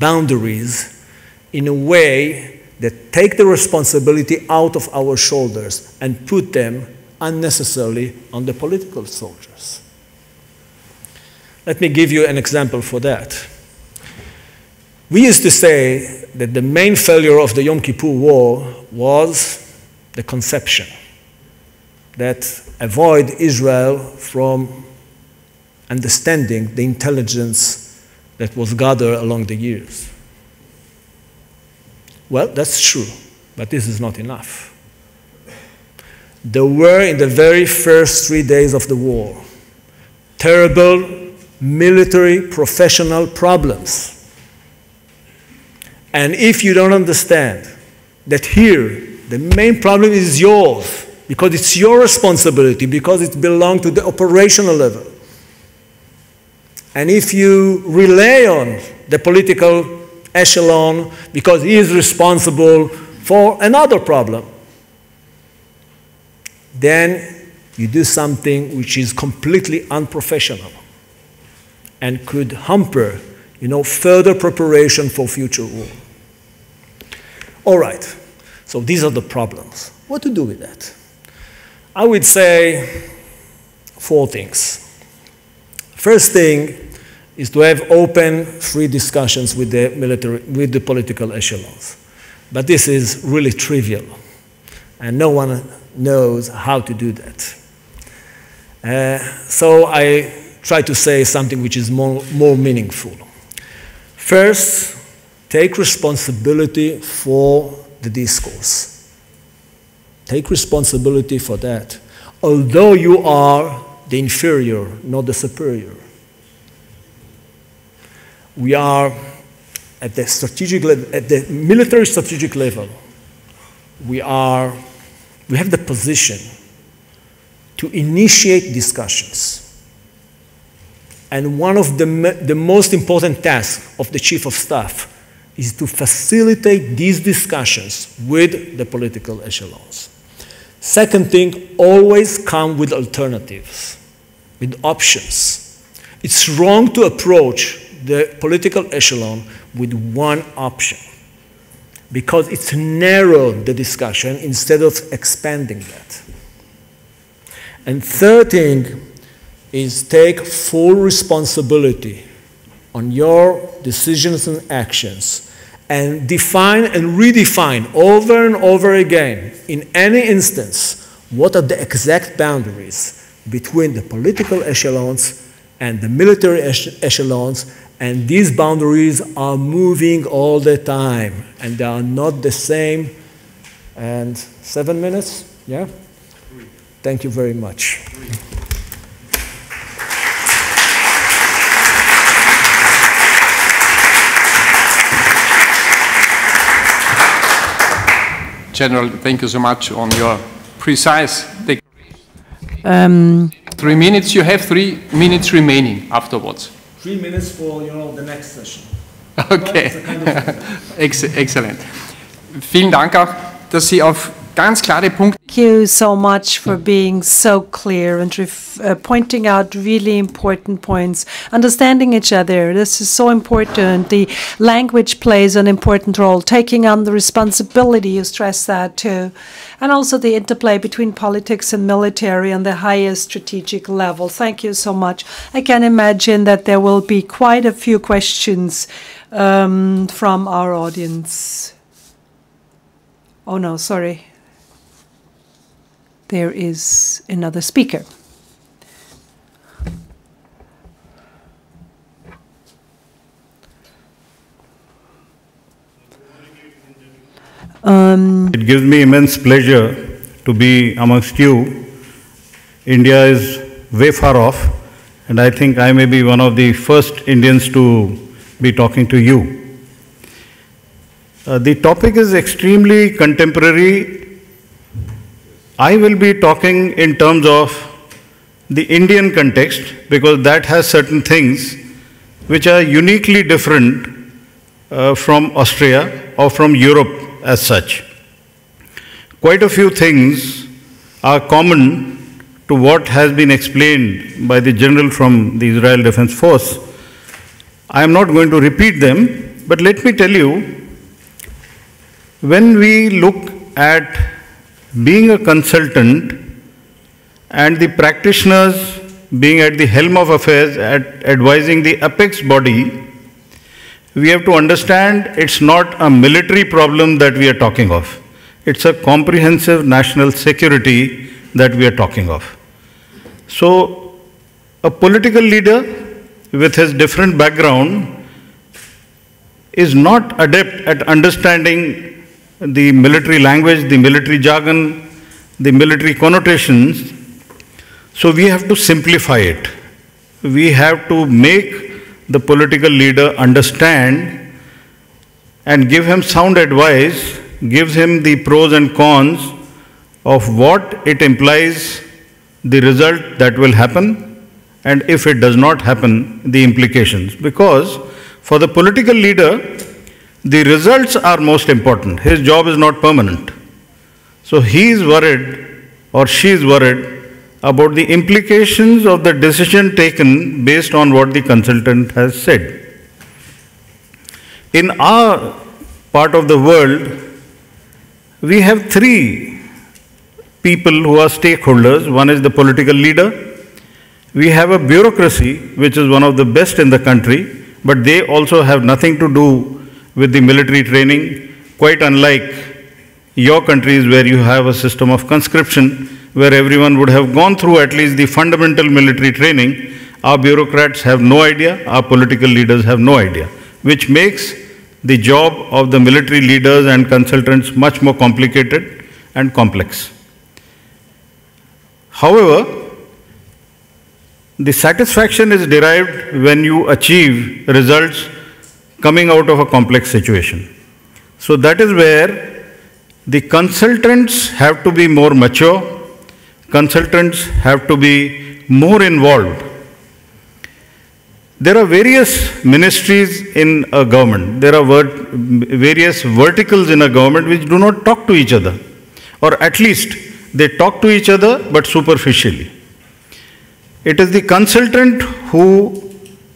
boundaries in a way that take the responsibility out of our shoulders and put them unnecessarily on the political soldiers. Let me give you an example for that. We used to say that the main failure of the Yom Kippur War was the conception that avoid Israel from understanding the intelligence that was gathered along the years. Well, that's true, but this is not enough. there were in the very first three days of the war terrible military professional problems. And if you don't understand that here the main problem is yours, because it's your responsibility, because it belongs to the operational level. And if you rely on the political echelon because he is responsible for another problem, then you do something which is completely unprofessional and could hamper, you know, further preparation for future war. All right, so these are the problems. What to do with that? I would say four things. First thing is to have open, free discussions with the military, with the political echelons. But this is really trivial, and no one knows how to do that. Uh, so I try to say something which is more, more meaningful. First, take responsibility for the discourse. Take responsibility for that, although you are the inferior, not the superior. We are at the strategic at the military strategic level, we are, we have the position to initiate discussions. And one of the, the most important tasks of the Chief of Staff is to facilitate these discussions with the political echelons. Second thing, always come with alternatives, with options. It's wrong to approach the political echelon with one option because it's narrowed the discussion instead of expanding that. And third thing is take full responsibility on your decisions and actions and define and redefine over and over again in any instance what are the exact boundaries between the political echelons and the military echelons and these boundaries are moving all the time and they are not the same. And seven minutes? Yeah? Thank you very much. General, thank you so much on your precise um, Three minutes, you have three minutes remaining afterwards. Three minutes for, you know, the next session. Okay, Kind of Ex exzellent. Vielen Dank auch, dass Sie auf ganz klare Thank you so much for being so clear and uh, pointing out really important points. Understanding each other, this is so important. The language plays an important role. Taking on the responsibility, you stress that too. And also the interplay between politics and military on the highest strategic level. Thank you so much. I can imagine that there will be quite a few questions um, from our audience. Oh no, sorry there is another speaker. It gives me immense pleasure to be amongst you. India is way far off, and I think I may be one of the first Indians to be talking to you. Uh, the topic is extremely contemporary. I will be talking in terms of the Indian context because that has certain things which are uniquely different uh, from Austria or from Europe as such. Quite a few things are common to what has been explained by the general from the Israel Defense Force. I am not going to repeat them, but let me tell you when we look at being a consultant and the practitioners being at the helm of affairs at advising the apex body, we have to understand it's not a military problem that we are talking of. It's a comprehensive national security that we are talking of. So, a political leader with his different background is not adept at understanding the military language, the military jargon, the military connotations. So we have to simplify it. We have to make the political leader understand and give him sound advice, gives him the pros and cons of what it implies, the result that will happen, and if it does not happen, the implications. Because for the political leader, the results are most important. His job is not permanent. So he is worried or she is worried about the implications of the decision taken based on what the consultant has said. In our part of the world, we have three people who are stakeholders. One is the political leader, we have a bureaucracy which is one of the best in the country, but they also have nothing to do with the military training, quite unlike your countries where you have a system of conscription where everyone would have gone through at least the fundamental military training. Our bureaucrats have no idea, our political leaders have no idea, which makes the job of the military leaders and consultants much more complicated and complex. However, the satisfaction is derived when you achieve results coming out of a complex situation. So that is where the consultants have to be more mature, consultants have to be more involved. There are various ministries in a government, there are various verticals in a government which do not talk to each other, or at least they talk to each other but superficially. It is the consultant who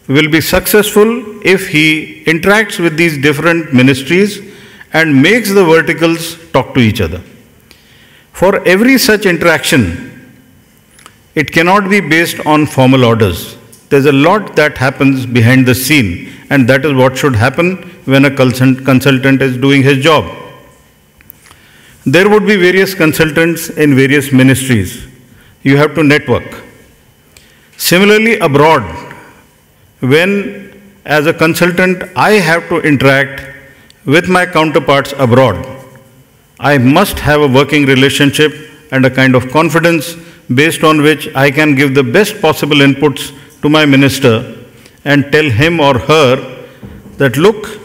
will be successful if he interacts with these different ministries and makes the verticals talk to each other. For every such interaction, it cannot be based on formal orders. There's a lot that happens behind the scene, and that is what should happen when a consultant is doing his job. There would be various consultants in various ministries. You have to network. Similarly, abroad, when as a consultant I have to interact with my counterparts abroad, I must have a working relationship and a kind of confidence based on which I can give the best possible inputs to my minister and tell him or her that, look,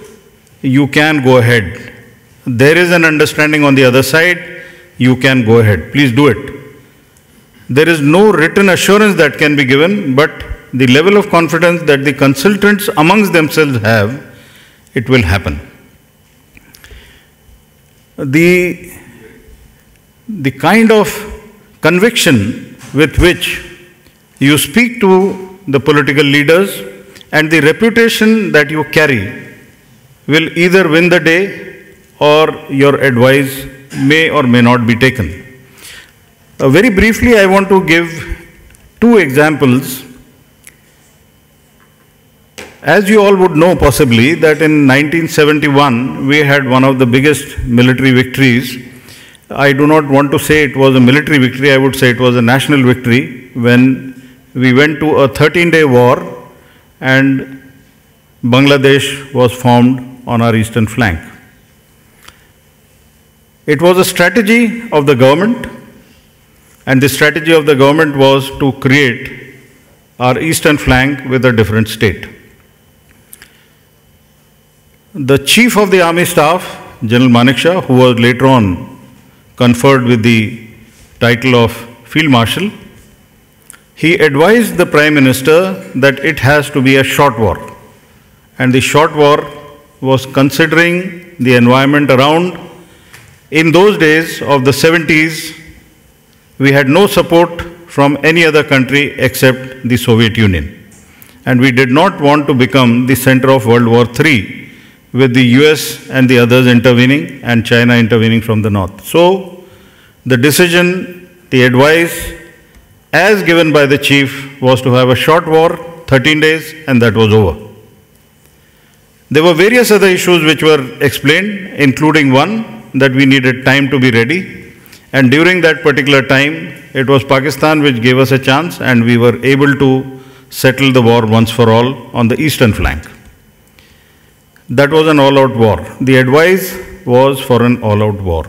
you can go ahead. There is an understanding on the other side, you can go ahead. Please do it. There is no written assurance that can be given, but the level of confidence that the consultants amongst themselves have, it will happen. The, the kind of conviction with which you speak to the political leaders and the reputation that you carry will either win the day or your advice may or may not be taken. Uh, very briefly, I want to give two examples. As you all would know possibly that in 1971 we had one of the biggest military victories. I do not want to say it was a military victory, I would say it was a national victory when we went to a 13-day war and Bangladesh was formed on our eastern flank. It was a strategy of the government and the strategy of the government was to create our eastern flank with a different state. The chief of the army staff, General Manekshaw, who was later on conferred with the title of Field Marshal, he advised the Prime Minister that it has to be a short war. And the short war was considering the environment around. In those days of the 70s, we had no support from any other country except the Soviet Union. And we did not want to become the center of World War III with the US and the others intervening and China intervening from the north. So the decision, the advice as given by the chief was to have a short war, 13 days, and that was over. There were various other issues which were explained, including one that we needed time to be ready and during that particular time, it was Pakistan which gave us a chance, and we were able to settle the war once for all on the eastern flank. That was an all out war. The advice was for an all out war.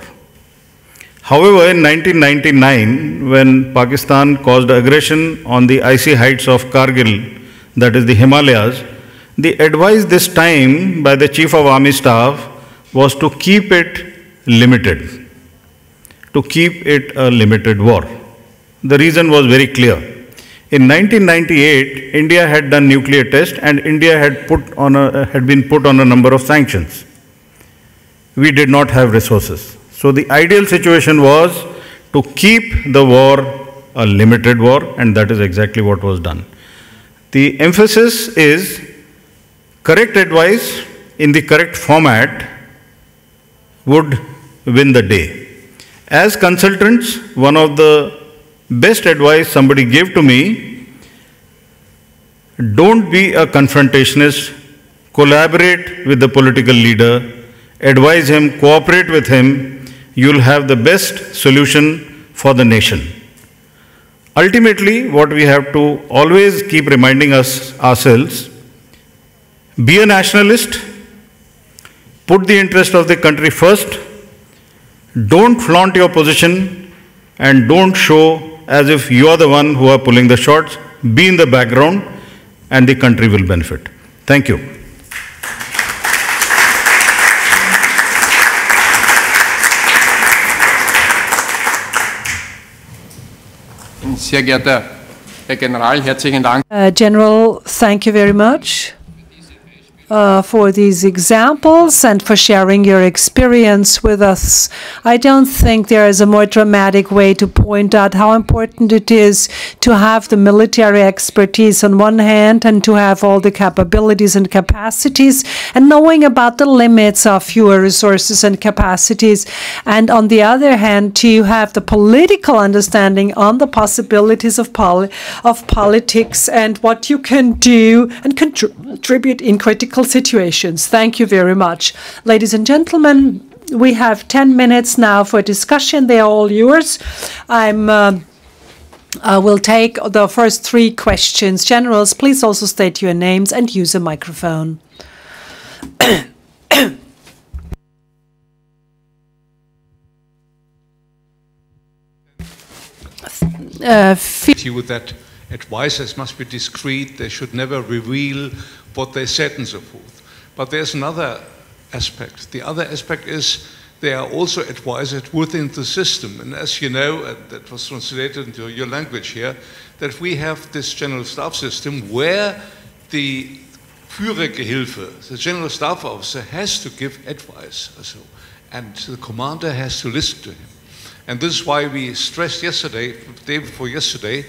However, in 1999, when Pakistan caused aggression on the icy heights of Kargil, that is the Himalayas, the advice this time by the Chief of Army Staff was to keep it limited, to keep it a limited war. The reason was very clear. In 1998, India had done nuclear test and India had, put on a, had been put on a number of sanctions. We did not have resources. So the ideal situation was to keep the war a limited war, and that is exactly what was done. The emphasis is correct advice in the correct format would win the day. As consultants, one of the best advice somebody gave to me don't be a confrontationist, collaborate with the political leader, advise him, cooperate with him, you'll have the best solution for the nation. Ultimately, what we have to always keep reminding us ourselves be a nationalist, put the interest of the country first, don't flaunt your position, and don't show as if you are the one who are pulling the shots. Be in the background, and the country will benefit. Thank you. Sehr geehrter Herr General, herzlichen Dank. Uh, General, thank you very much. Uh, for these examples and for sharing your experience with us. I don't think there is a more dramatic way to point out how important it is to have the military expertise on one hand and to have all the capabilities and capacities and knowing about the limits of your resources and capacities. And on the other hand, to have the political understanding on the possibilities of, poli of politics and what you can do and contribute in critical situations. Thank you very much. Ladies and gentlemen, we have 10 minutes now for discussion. They are all yours. I'm. Uh, I will take the first three questions. Generals, please also state your names and use a microphone. uh, you that advisors must be discreet, they should never reveal what they said and so forth. But there's another aspect. The other aspect is they are also advised within the system. And as you know, and that was translated into your language here, that we have this general staff system where the Führergehilfe, the general staff officer, has to give advice. Also, and the commander has to listen to him. And this is why we stressed yesterday, the day before yesterday,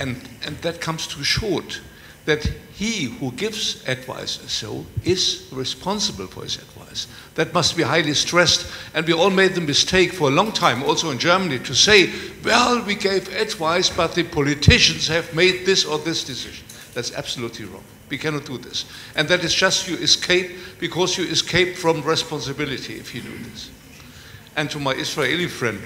and, and that comes too short that he who gives advice so is responsible for his advice. That must be highly stressed. And we all made the mistake for a long time, also in Germany, to say, well, we gave advice, but the politicians have made this or this decision. That's absolutely wrong. We cannot do this. And that is just you escape because you escape from responsibility if you do this. And to my Israeli friend,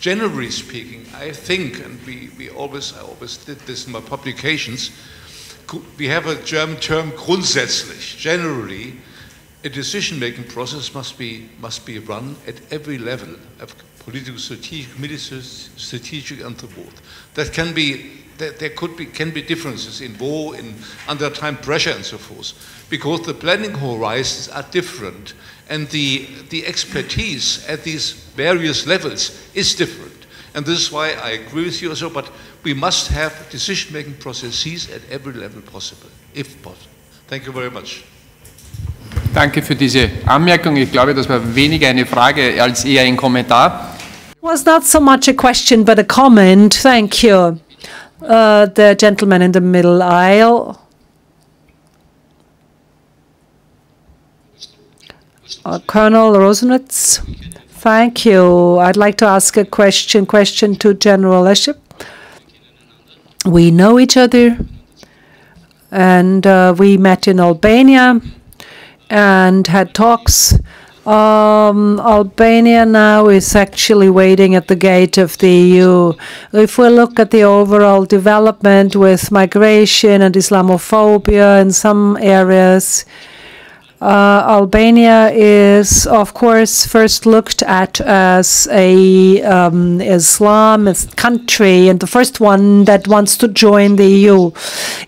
generally speaking, I think, and we, we always, I always did this in my publications, we have a German term grundsätzlich, generally, a decision-making process must be, must be run at every level of political, strategic, military, strategic, and the board. That can be, there, there could be, can be differences in war, in under time pressure, and so forth, because the planning horizons are different, and the, the expertise at these various levels is different. And this is why I agree with you also, but we must have decision-making processes at every level possible, if possible. Thank you very much. Danke für diese Anmerkung. Ich glaube, das war weniger eine Frage als eher ein Kommentar. Was not so much a question, but a comment. Thank you. Uh, the gentleman in the middle aisle. Uh, Colonel Rosenwitz. Thank you. I'd like to ask a question question to General Lleshaj. We know each other, and uh, we met in Albania and had talks. Um, Albania now is actually waiting at the gate of the EU. If we look at the overall development with migration and Islamophobia in some areas, uh, Albania is, of course, first looked at as a um, Islamist country and the first one that wants to join the EU.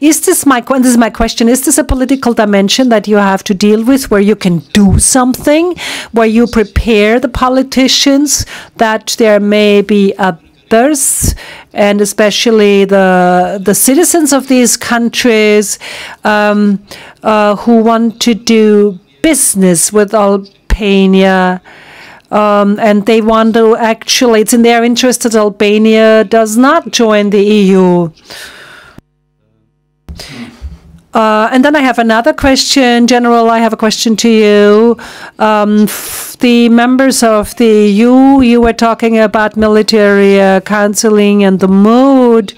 Is this my this is my question? Is this a political dimension that you have to deal with, where you can do something, where you prepare the politicians that there may be a others, and especially the the citizens of these countries um, uh, who want to do business with Albania. Um, and they want to actually, it's in their interest that Albania does not join the EU. Uh, and then I have another question. General, I have a question to you. Um, the members of the EU, you were talking about military uh, counseling and the mood,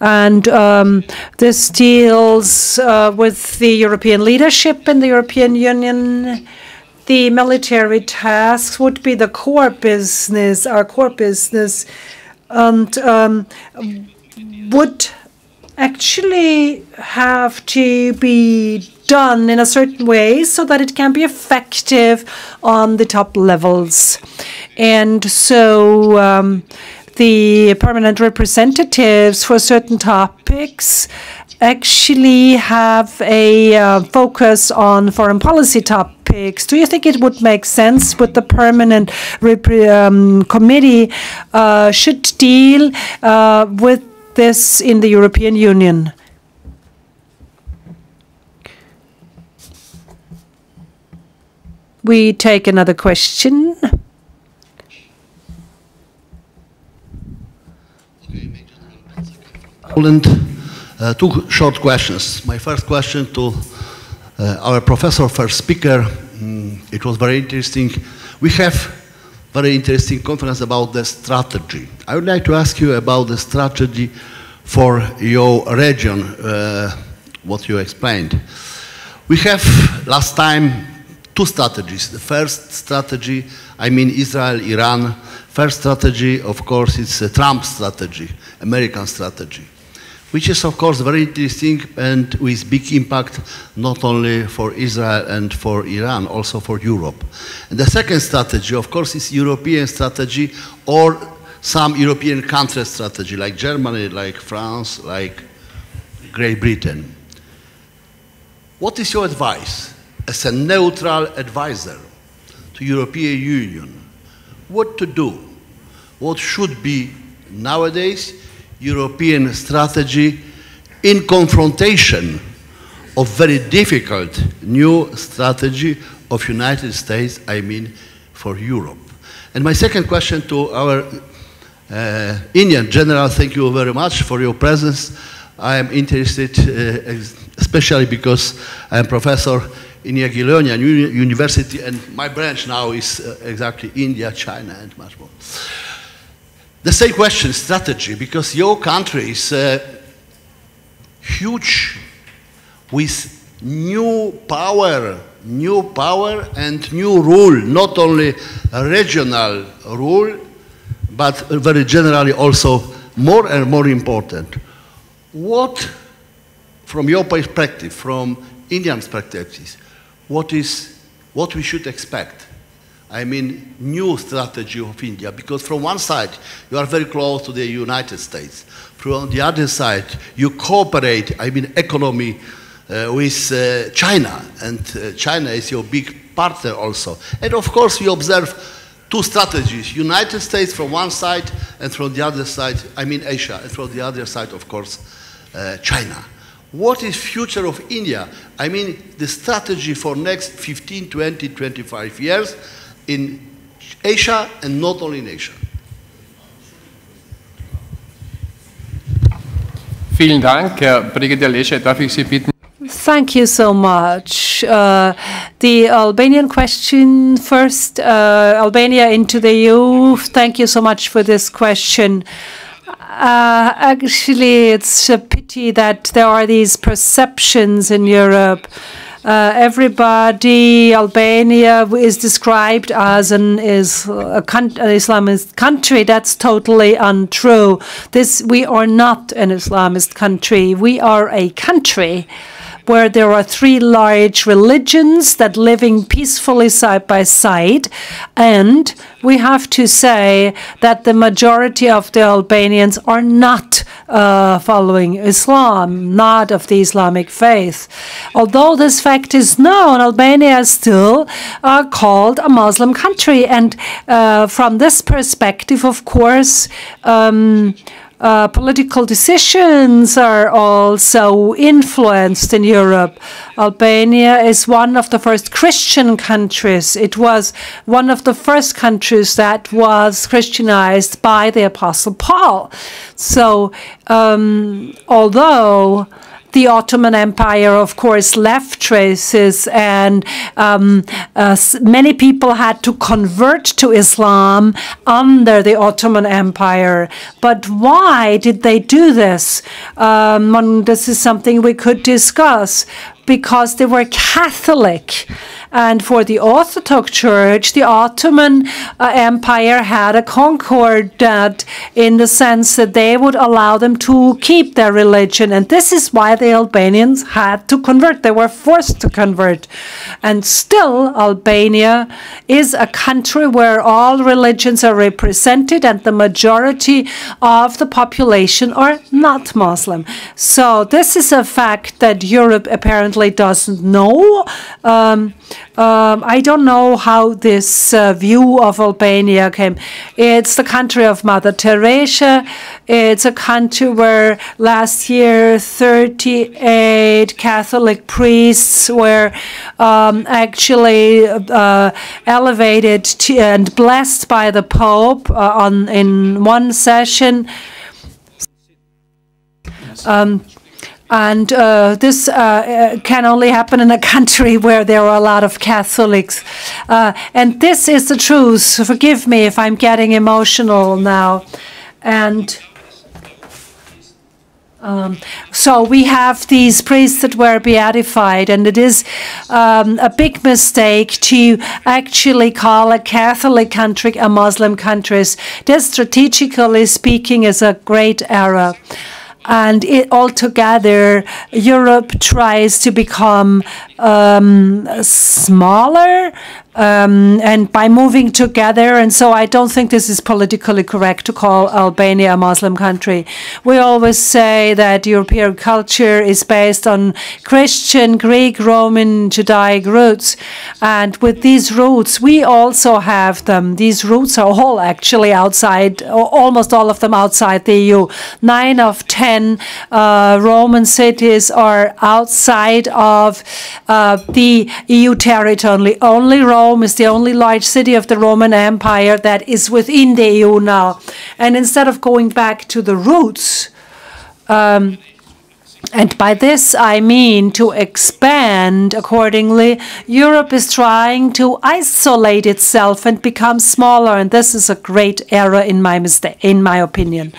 and um, this deals uh, with the European leadership in the European Union. The military tasks would be the core business, our core business, and um, would actually have to be done in a certain way so that it can be effective on the top levels. And so um, the permanent representatives for certain topics actually have a uh, focus on foreign policy topics. Do you think it would make sense with the permanent um, committee uh, should deal uh, with this in the European Union? We take another question. Poland. Uh, two short questions. My first question to uh, our professor, first speaker. Mm, it was very interesting. We have very interesting conference about the strategy. I would like to ask you about the strategy for your region, uh, what you explained. We have last time two strategies. The first strategy, I mean Israel, Iran. First strategy, of course, it's a Trump strategy, American strategy which is of course very interesting and with big impact not only for Israel and for Iran, also for Europe. And the second strategy, of course, is European strategy or some European country strategy, like Germany, like France, like Great Britain. What is your advice as a neutral advisor to European Union? What to do? What should be nowadays European strategy in confrontation of very difficult new strategy of United States, I mean for Europe. And my second question to our uh, Indian General, thank you very much for your presence. I am interested, uh, especially because I am professor in Jagiellonian University and my branch now is uh, exactly India, China and much more. The same question, strategy, because your country is uh, huge with new power, new power and new rule, not only regional rule, but very generally also more and more important. What, from your perspective, from Indian perspective, what is what we should expect I mean, new strategy of India. Because from one side, you are very close to the United States. From the other side, you cooperate, I mean, economy uh, with uh, China. And uh, China is your big partner also. And of course, we observe two strategies. United States from one side, and from the other side, I mean Asia. And from the other side, of course, uh, China. What is future of India? I mean, the strategy for next 15, 20, 25 years in Asia and not only in Asia. Vielen Dank, Herr Brigadier Lleshaj. Darf ich Sie bitten? Thank you so much. Uh, the Albanian question first. Uh, Albania into the EU. Thank you so much for this question. Uh, actually, it's a pity that there are these perceptions in Europe uh, everybody, Albania is described as an is a con Islamist country. That's totally untrue. This we are not an Islamist country. We are a country where there are three large religions that living peacefully side by side. And we have to say that the majority of the Albanians are not uh, following Islam, not of the Islamic faith. Although this fact is known, Albania is still uh, called a Muslim country. And uh, from this perspective, of course, um, uh, political decisions are also influenced in Europe. Albania is one of the first Christian countries. It was one of the first countries that was Christianized by the Apostle Paul. So, um, although the Ottoman Empire, of course, left traces, and um, uh, many people had to convert to Islam under the Ottoman Empire. But why did they do this? Um, this is something we could discuss because they were Catholic. And for the Orthodox Church, the Ottoman uh, Empire had a concordat in the sense that they would allow them to keep their religion. And this is why the Albanians had to convert. They were forced to convert. And still, Albania is a country where all religions are represented and the majority of the population are not Muslim. So this is a fact that Europe apparently doesn't know. Um, um, I don't know how this uh, view of Albania came. It's the country of Mother Teresa. It's a country where last year 38 Catholic priests were um, actually uh, elevated and blessed by the Pope uh, on in one session. Um, and uh, this uh, uh, can only happen in a country where there are a lot of Catholics. Uh, and this is the truth. Forgive me if I'm getting emotional now. And um, so we have these priests that were beatified, and it is um, a big mistake to actually call a Catholic country a Muslim country. This, strategically speaking, is a great error and it, altogether Europe tries to become um, smaller um, and by moving together. And so I don't think this is politically correct to call Albania a Muslim country. We always say that European culture is based on Christian, Greek, Roman, Judaic roots. And with these roots, we also have them. These roots are all actually outside, almost all of them outside the EU. Nine of ten uh, Roman cities are outside of uh, the EU territory. Only Rome is the only large city of the Roman Empire that is within the EU now. And instead of going back to the roots, um, and by this I mean to expand accordingly. Europe is trying to isolate itself and become smaller, and this is a great error in my mistake, in my opinion.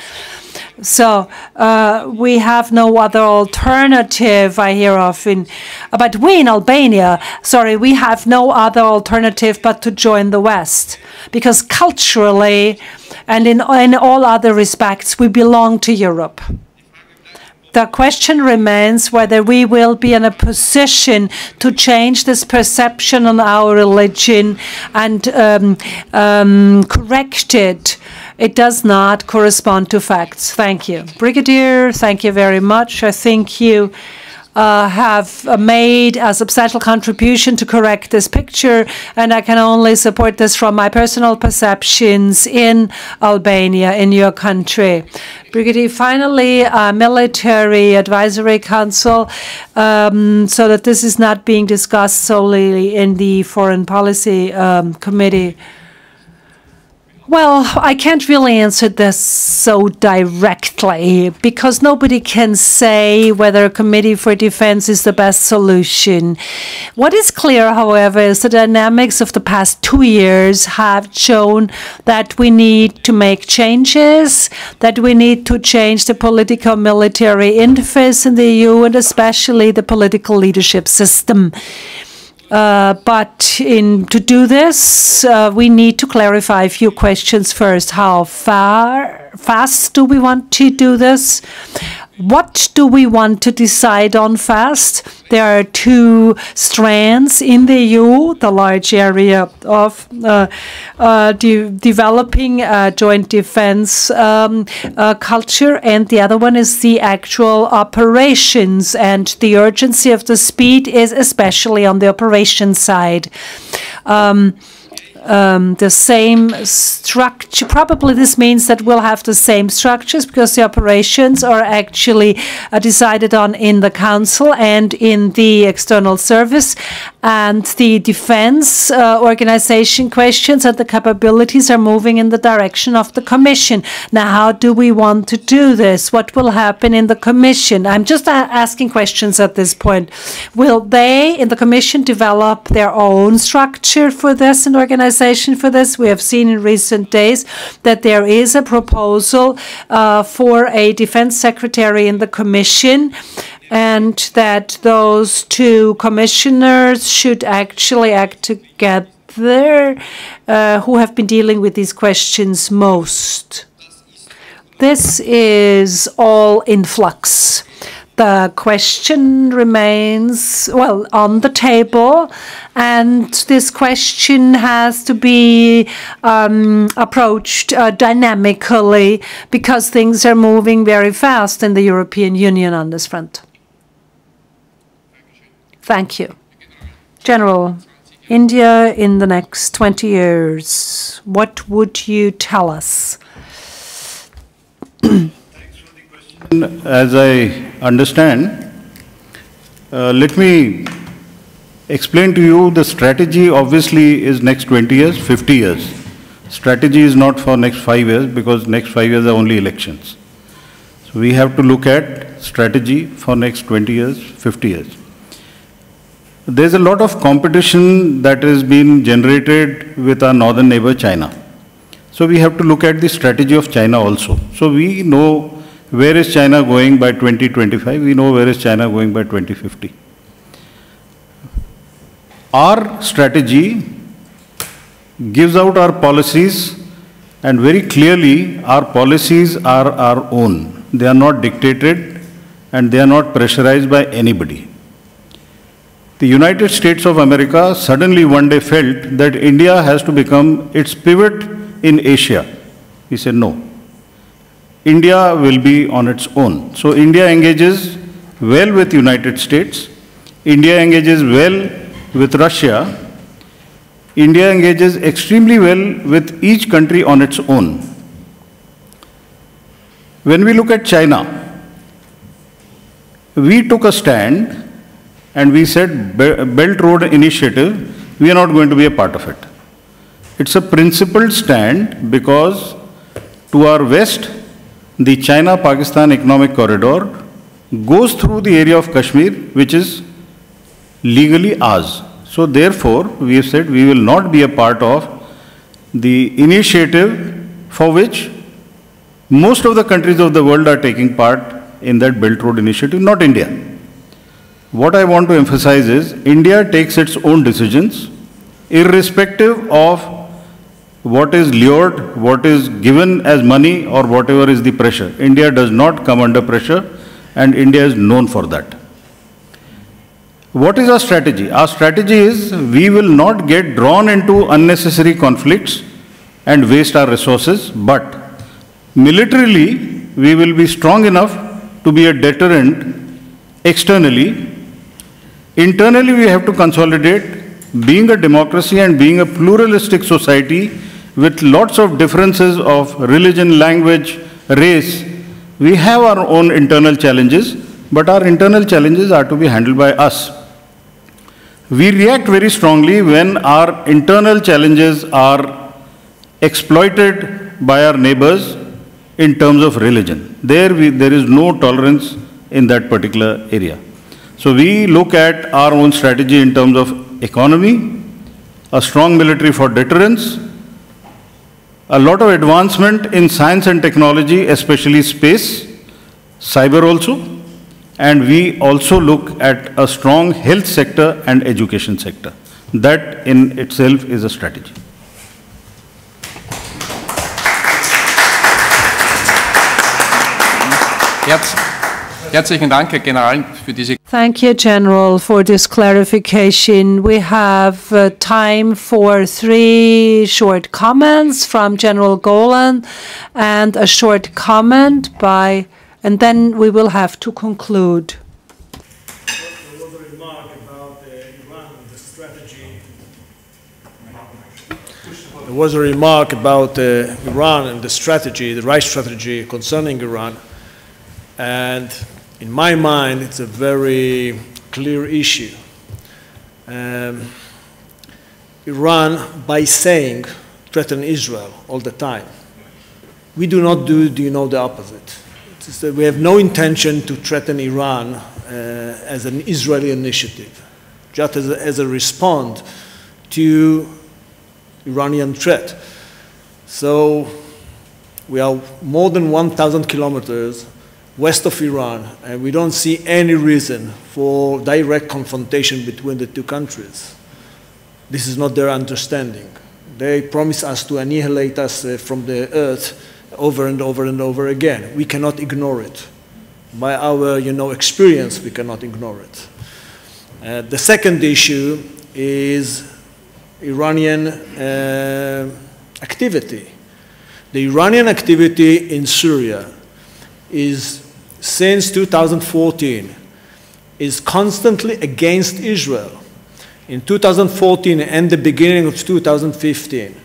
So uh, we have no other alternative, I hear of. In, but we in Albania, sorry, we have no other alternative but to join the West. Because culturally and in, in all other respects, we belong to Europe the question remains whether we will be in a position to change this perception on our religion and um, um, correct it it does not correspond to facts. Thank you. Brigadier, thank you very much. I think you uh, have made a substantial contribution to correct this picture, and I can only support this from my personal perceptions in Albania, in your country. Brigadier, finally, a military advisory council, um, so that this is not being discussed solely in the foreign policy um, committee. Well, I can't really answer this so directly because nobody can say whether a committee for defense is the best solution. What is clear, however, is the dynamics of the past two years have shown that we need to make changes, that we need to change the political military interface in the EU and especially the political leadership system. Uh, but in to do this, uh, we need to clarify a few questions first. How far fast do we want to do this? What do we want to decide on first? There are two strands in the EU, the large area of uh, uh, de developing a joint defense um, uh, culture, and the other one is the actual operations. And the urgency of the speed is especially on the operation side. Um, um, the same structure. Probably this means that we'll have the same structures because the operations are actually uh, decided on in the council and in the external service, and the defense uh, organization questions and the capabilities are moving in the direction of the commission. Now, how do we want to do this? What will happen in the commission? I'm just asking questions at this point. Will they, in the commission, develop their own structure for this and organization? organization for this. We have seen in recent days that there is a proposal uh, for a defense secretary in the commission and that those two commissioners should actually act together uh, who have been dealing with these questions most. This is all in flux. The question remains, well, on the table, and this question has to be um, approached uh, dynamically because things are moving very fast in the European Union on this front. Thank you. General, India in the next 20 years, what would you tell us? As I understand, uh, let me explain to you the strategy obviously is next 20 years, 50 years. Strategy is not for next five years because next five years are only elections. So we have to look at strategy for next 20 years, 50 years. There's a lot of competition that has been generated with our northern neighbor China. So we have to look at the strategy of China also. So we know where is China going by 2025? We know where is China going by 2050. Our strategy gives out our policies and very clearly our policies are our own. They are not dictated and they are not pressurized by anybody. The United States of America suddenly one day felt that India has to become its pivot in Asia. He said, no, India will be on its own. So India engages well with United States. India engages well with Russia. India engages extremely well with each country on its own. When we look at China, we took a stand and we said Belt Road Initiative, we are not going to be a part of it. It's a principled stand because to our west, the China-Pakistan Economic Corridor goes through the area of Kashmir, which is legally ours. So therefore, we have said we will not be a part of the initiative for which most of the countries of the world are taking part in that Belt Road Initiative, not India. What I want to emphasize is India takes its own decisions irrespective of what is lured, what is given as money or whatever is the pressure. India does not come under pressure and India is known for that. What is our strategy? Our strategy is we will not get drawn into unnecessary conflicts and waste our resources, but militarily we will be strong enough to be a deterrent externally. Internally we have to consolidate being a democracy and being a pluralistic society with lots of differences of religion, language, race, we have our own internal challenges, but our internal challenges are to be handled by us. We react very strongly when our internal challenges are exploited by our neighbors in terms of religion. There, we, there is no tolerance in that particular area. So we look at our own strategy in terms of economy, a strong military for deterrence, a lot of advancement in science and technology, especially space, cyber also, and we also look at a strong health sector and education sector. That in itself is a strategy. Jetzt Herzlichen Dank, Herr General, für diese Thank you, General, for this clarification. We have uh, time for three short comments from General Golan and a short comment by, and then we will have to conclude. There was a remark about uh, Iran and the strategy. There was a remark about uh, Iran and the strategy, the right strategy concerning Iran. And in my mind, it's a very clear issue. Um, Iran, by saying, threaten Israel all the time. We do not do, do you know, the opposite. That we have no intention to threaten Iran uh, as an Israeli initiative, just as a, as a response to Iranian threat. So we are more than 1,000 kilometers west of Iran, and we don't see any reason for direct confrontation between the two countries. This is not their understanding. They promise us to annihilate us uh, from the earth over and over and over again. We cannot ignore it. By our you know, experience, we cannot ignore it. Uh, the second issue is Iranian uh, activity. The Iranian activity in Syria is since 2014 is constantly against Israel. In 2014 and the beginning of 2015,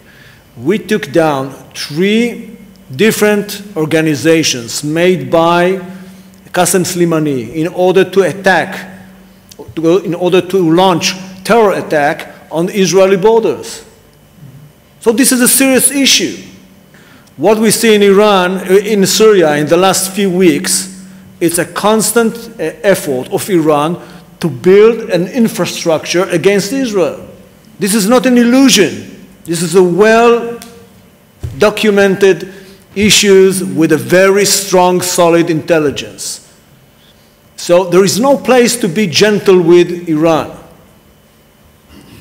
we took down three different organizations made by Qasem Soleimani in order to attack, in order to launch terror attack on Israeli borders. So this is a serious issue. What we see in Iran, uh, in Syria in the last few weeks, it's a constant uh, effort of Iran to build an infrastructure against Israel. This is not an illusion. This is a well documented issues with a very strong, solid intelligence. So there is no place to be gentle with Iran.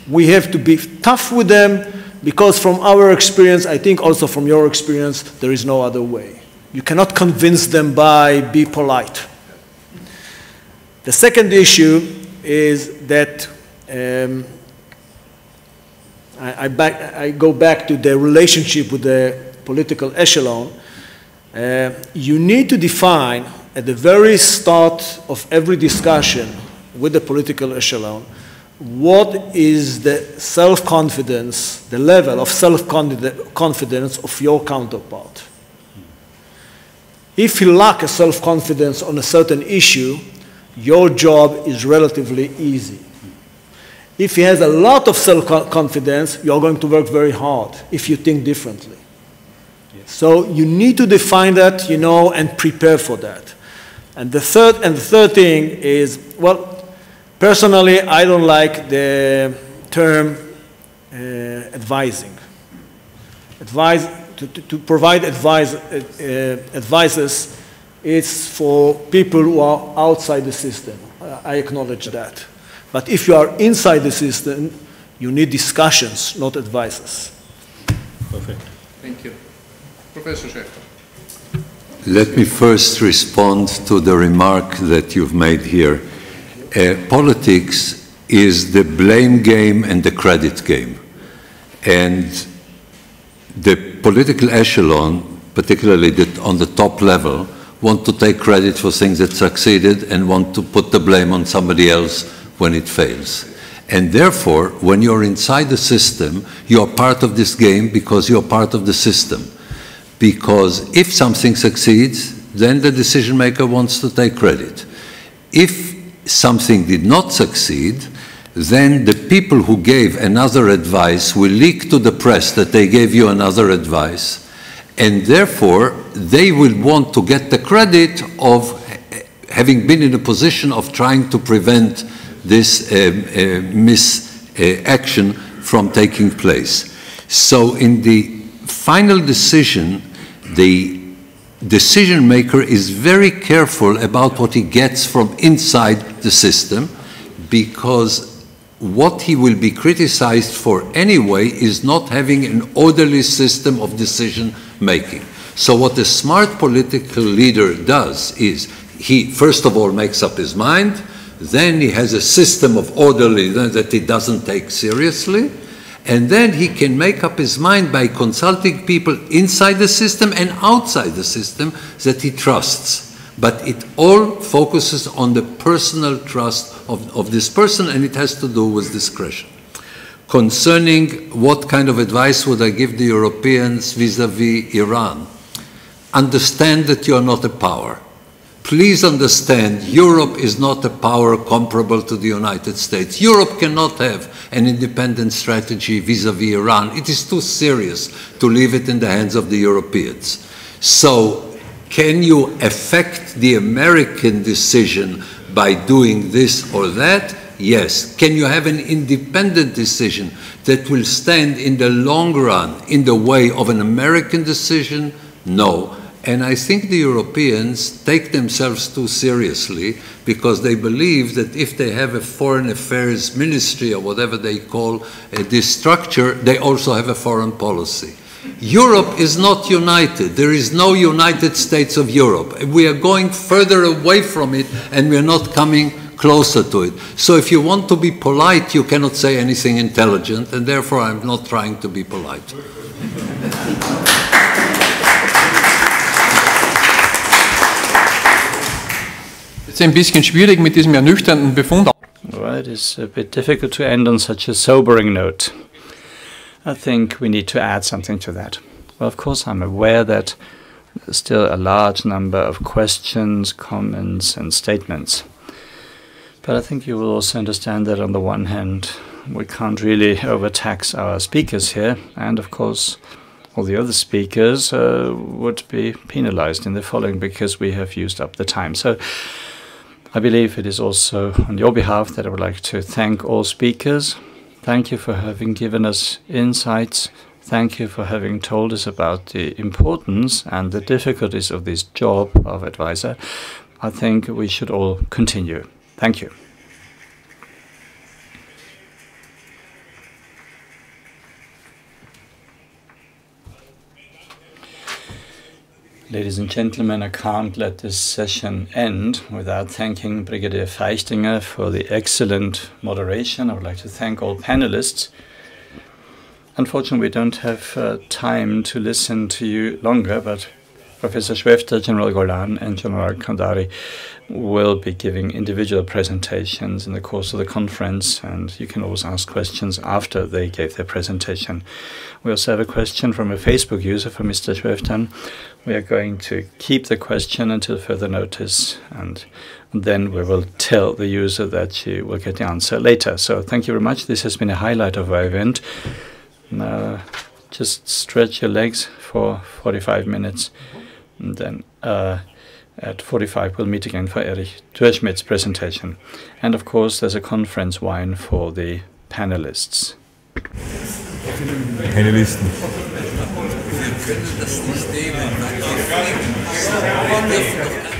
We have to be tough with them because from our experience, I think also from your experience, there is no other way. You cannot convince them by be polite. The second issue is that um, I, I, back, I, go back to the relationship with the political echelon. Uh, you need to define at the very start of every discussion with the political echelon what is the self confidence, the level of self confidence of your counterpart. If you lack self confidence on a certain issue, your job is relatively easy. If he has a lot of self confidence, you're going to work very hard if you think differently. Yes. So you need to define that, you know, and prepare for that. And the third and the third thing is, well, Personally, I don't like the term uh, advising. Advise, to, to, to provide advice, uh, advices, it's for people who are outside the system. I acknowledge that. But if you are inside the system, you need discussions, not advices. Perfect. Thank you. Professor Schueftan. Let me first respond to the remark that you've made here uh, politics is the blame game and the credit game. And the political echelon, particularly on the top level, want to take credit for things that succeeded and want to put the blame on somebody else when it fails. And therefore, when you're inside the system, you're part of this game because you're part of the system. Because if something succeeds, then the decision maker wants to take credit. If something did not succeed, then the people who gave another advice will leak to the press that they gave you another advice, and therefore they will want to get the credit of having been in a position of trying to prevent this uh, uh, misaction from taking place. So in the final decision, the decision maker is very careful about what he gets from inside the system because what he will be criticized for anyway is not having an orderly system of decision making. So what a smart political leader does is he first of all makes up his mind, then he has a system of orderliness uh, that he doesn't take seriously, and then he can make up his mind by consulting people inside the system and outside the system that he trusts. But it all focuses on the personal trust of, of this person, and it has to do with discretion. Concerning what kind of advice would I give the Europeans vis a vis Iran, understand that you are not a power. Please understand, Europe is not a power comparable to the United States. Europe cannot have an independent strategy vis-à-vis Iran. It is too serious to leave it in the hands of the Europeans. So can you affect the American decision by doing this or that? Yes. Can you have an independent decision that will stand in the long run in the way of an American decision? No. And I think the Europeans take themselves too seriously because they believe that if they have a foreign affairs ministry or whatever they call uh, this structure, they also have a foreign policy. Europe is not united. There is no United States of Europe. We are going further away from it and we are not coming closer to it. So if you want to be polite, you cannot say anything intelligent, and therefore I'm not trying to be polite. It's ein bisschen schwierig mit diesem ernüchternden Befund. Well, it is a bit difficult to end on such a sobering note. I think we need to add something to that. Well, of course, I'm aware that there's still a large number of questions, comments, and statements. But I think you will also understand that on the one hand, we can't really overtax our speakers here, and of course, all the other speakers uh, would be penalized in the following because we have used up the time. So I believe it is also on your behalf that I would like to thank all speakers. Thank you for having given us insights. Thank you for having told us about the importance and the difficulties of this job of advisor. I think we should all continue. Thank you. Ladies and gentlemen, I can't let this session end without thanking Brigadier Feichtinger for the excellent moderation. I would like to thank all panelists. Unfortunately, we don't have uh, time to listen to you longer, but Professor Schueftan, General Golan, and General Khandare will be giving individual presentations in the course of the conference, and you can always ask questions after they gave their presentation. We also have a question from a Facebook user for Mr. Schueftan. We are going to keep the question until further notice, and then we will tell the user that she will get the answer later. So thank you very much. This has been a highlight of our event. Now, just stretch your legs for 45 minutes, and then uh, at 45 we'll meet again for Erich Durchschmidt's presentation. And of course, there's a conference wine for the panelists. Panelisten. können das nicht nehmen, weil wir fliegen.